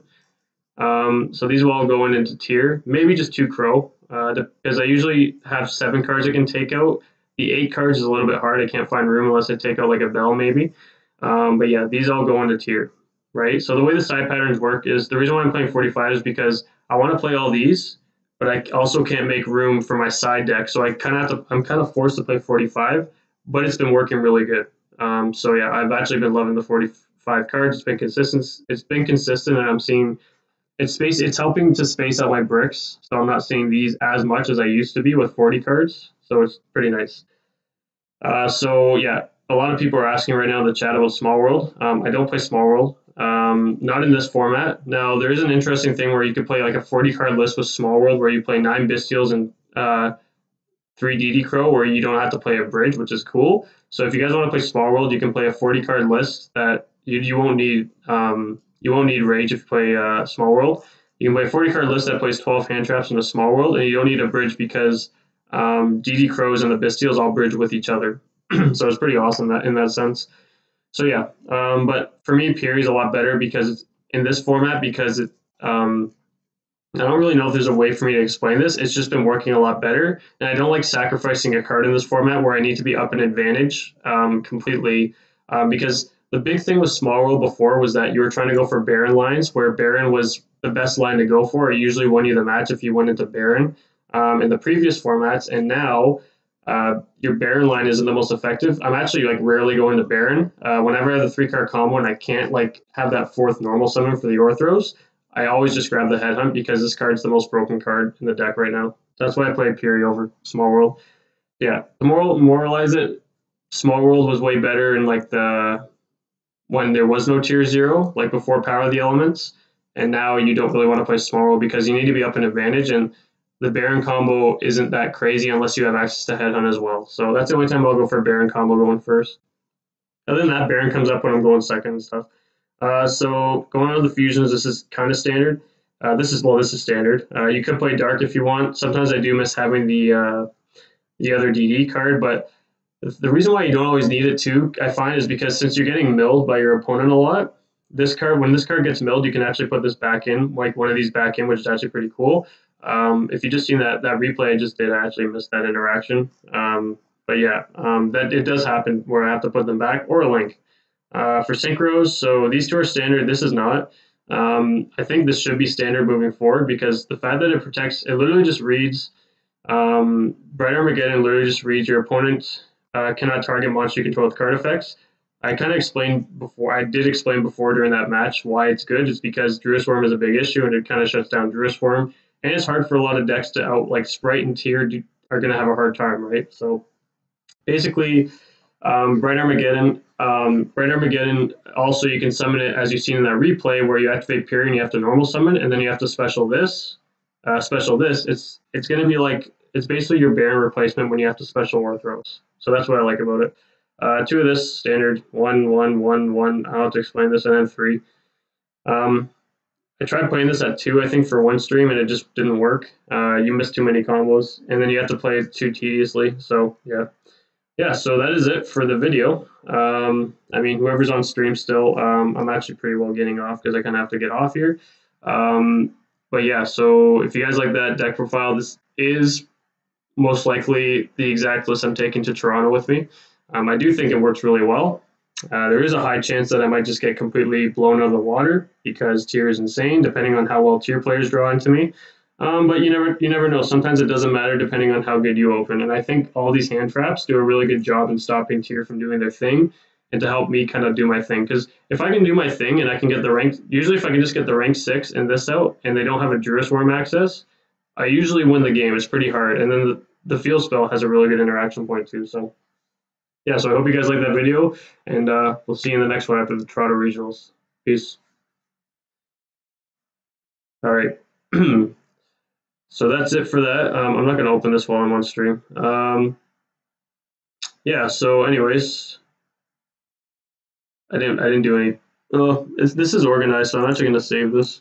Um, so these will all go in into Tear. Maybe just two crow, uh, because I usually have seven cards I can take out. The eight cards is a little bit hard. I can't find room unless I take out like a bell maybe. Um, but yeah, these all go into Tear, right? So the way the side patterns work is the reason why I'm playing 45 is because I want to play all these but I also can't make room for my side deck. So I kind of have to, I'm kind of forced to play 45, but it's been working really good. Um, so yeah, I've actually been loving the 45 cards. It's been consistent. It's been consistent, and I'm seeing it's space. It's helping to space out my bricks, so I'm not seeing these as much as I used to be with 40 cards. So it's pretty nice. Uh, so yeah, a lot of people are asking right now in the chat about Small World. Um, I don't play Small World. Um, not in this format. Now there is an interesting thing where you could play like a 40 card list with Small World, where you play nine Bystials and uh, three DD Crow, where you don't have to play a bridge, which is cool. So if you guys want to play Small World, you can play a 40 card list that you, you won't need um, you won't need Rage if you play uh, Small World. You can play a 40 card list that plays 12 hand traps in a Small World, and you don't need a bridge because um, DD Crows and the Bystials all bridge with each other. so it's pretty awesome that in that sense. So yeah, um, but for me, Piri is a lot better because in this format because it. Um, I don't really know if there's a way for me to explain this. It's just been working a lot better, and I don't like sacrificing a card in this format where I need to be up an advantage um, completely um, because the big thing with Small World before was that you were trying to go for Baron lines, where Baron was the best line to go for. It usually won you the match if you went into Baron um, in the previous formats, and now uh, your Baron line isn't the most effective. I'm actually like rarely going to Baron. Uh, whenever I have the three card combo and I can't like have that fourth normal summon for the Orthros, I always just grab the Headhunt because this card's the most broken card in the deck right now. That's why I play Piri over Small World. Yeah, the moral moralize it. Small World was way better in like the when there was no tier zero, like before Power of the Elements, and now you don't really want to play Small World because you need to be up in advantage, and the Baron combo isn't that crazy unless you have access to Headhunt as well. So that's the only time I'll go for Baron combo going first. Other than that, Baron comes up when I'm going second and stuff. Uh, so going on the fusions, this is kind of standard. Uh, this is well, this is standard. Uh, you could play dark if you want. Sometimes I do miss having the uh, the other DD card, but the reason why you don't always need it too, I find, is because since you're getting milled by your opponent a lot, this card when this card gets milled, you can actually put this back in, like one of these back in, which is actually pretty cool. Um, if you just seen that that replay I just did, I actually missed that interaction. Um, but yeah, um, that it does happen where I have to put them back or a link. Uh, for synchros, so these two are standard. This is not. Um, I think this should be standard moving forward because the fact that it protects, it literally just reads. Um, Bright Armageddon literally just reads your opponent uh, cannot target monster you control with card effects. I kind of explained before. I did explain before during that match why it's good. It's because Druiswurm is a big issue and it kind of shuts down Druiswurm, and it's hard for a lot of decks to out like Spright and Tear are going to have a hard time, right? So basically, um, Bright Armageddon. Um, Bright Armageddon. Also, you can summon it as you've seen in that replay where you activate Period and you have to normal summon, and then you have to special this, uh, special this. It's it's going to be like it's basically your Baron replacement when you have to special Orthros. So that's what I like about it. Uh, two of this standard one, one, one, one. I'll have to explain this, and then three. Um, I tried playing this at two, I think, for one stream, and it just didn't work. Uh, you miss too many combos, and then you have to play it too tediously. So yeah, yeah. So that is it for the video. Um, I mean, whoever's on stream still, um, I'm actually pretty well getting off because I kind of have to get off here. Um, but yeah, so if you guys like that deck profile, this is most likely the exact list I'm taking to Toronto with me. Um, I do think it works really well. Uh, there is a high chance that I might just get completely blown out of the water because Tear is insane, depending on how well Tear players draw into me. Um, but you never you never know. Sometimes it doesn't matter depending on how good you open. And I think all these hand traps do a really good job in stopping Tear from doing their thing and to help me kind of do my thing. Because if I can do my thing and I can get the rank, usually if I can just get the rank six and this out and they don't have a Druiswurm access, I usually win the game. It's pretty hard. And then the, the field spell has a really good interaction point too. So yeah, so I hope you guys like that video, and uh, we'll see you in the next one after the Toronto Regionals. Peace. All right. so that's it for that. Um, I'm not going to open this while I'm on stream. Um, yeah. So, anyways, I didn't. I didn't do any. Oh, this is organized, so I'm actually going to save this.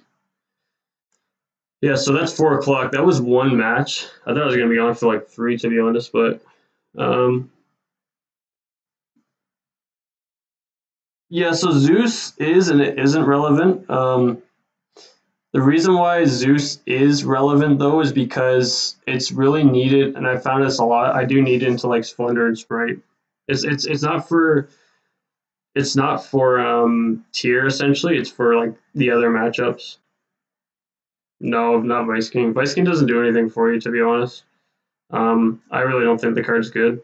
Yeah, so that's four o'clock. That was one match. I thought I was gonna be on for like three, to be honest, but um, yeah. So Zeus is and it isn't relevant. Um, the reason why Zeus is relevant though is because it's really needed, and I found this a lot. I do need it into like Splendor and Spright. It's it's it's not for it's not for um Tear essentially. It's for like the other matchups. No, not Vice King. Vice King doesn't do anything for you, to be honest. Um, I really don't think the card's good.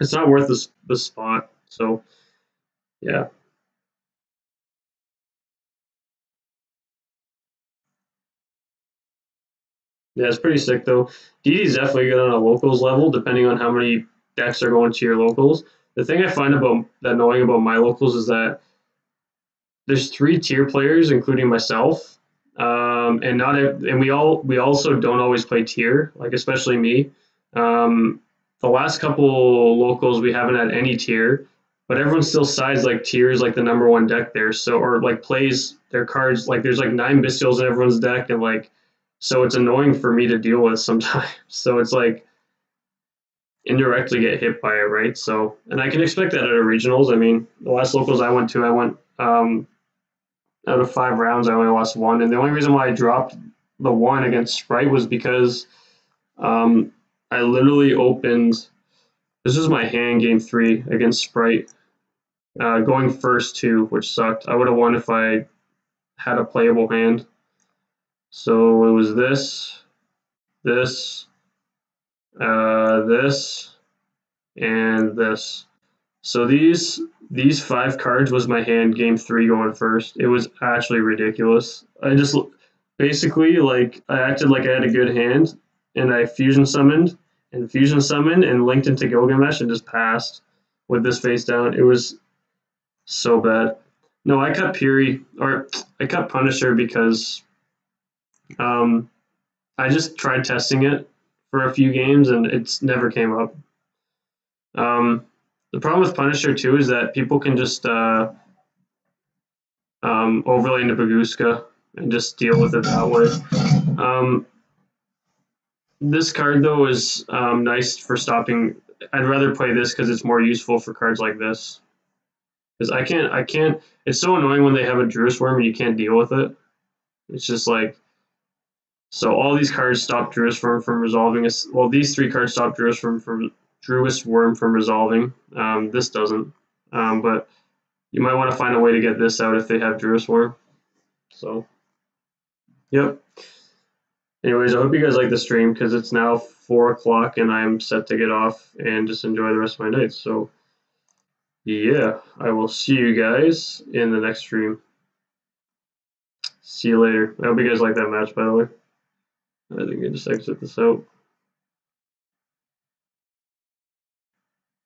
It's not worth the, the spot, so yeah. Yeah, it's pretty sick though. DD is definitely good on a locals level, depending on how many decks are going to your locals. The thing I find about that knowing about my locals is that there's three Tear players, including myself, um, and not and we all we also don't always play Tear, like especially me. Um, the last couple locals we haven't had any Tear, but everyone still sides like tiers like the number one deck there. So or like plays their cards like there's like nine Bystials in everyone's deck and like so it's annoying for me to deal with sometimes. So it's like indirectly get hit by it, right? So and I can expect that at a regionals. I mean, the last locals I went to, I went um, out of five rounds, I only lost one. And the only reason why I dropped the one against Spright was because um, I literally opened. This was my hand game three against Spright, uh, going first too, which sucked. I would have won if I had a playable hand. So it was this, this, uh, this, and this. So these these five cards was my hand game three going first. It was actually ridiculous. I just basically like I acted like I had a good hand and I fusion summoned and fusion summoned and linked into Gilgamesh and just passed with this face down. It was So bad. No, I cut Piri or I cut Punisher because um, I just tried testing it for a few games and it's never came up. Um, the problem with Punisher too is that people can just uh, um, overlay into Bagooska and just deal with it that way. Um, this card though is um, nice for stopping. I'd rather play this because it's more useful for cards like this. Because I can't, I can't. It's so annoying when they have a Druiswurm and you can't deal with it. It's just like. So all these cards stop Druiswurm from resolving. A, well, these three cards stop Druiswurm from Druiswurm from resolving. Um, this doesn't. Um, but you might want to find a way to get this out if they have Druiswurm. So, yep. Anyways, I hope you guys like the stream because it's now four o'clock and I'm set to get off and just enjoy the rest of my night. So, yeah, I will see you guys in the next stream. See you later. I hope you guys like that match, by the way. I think I just exit this out.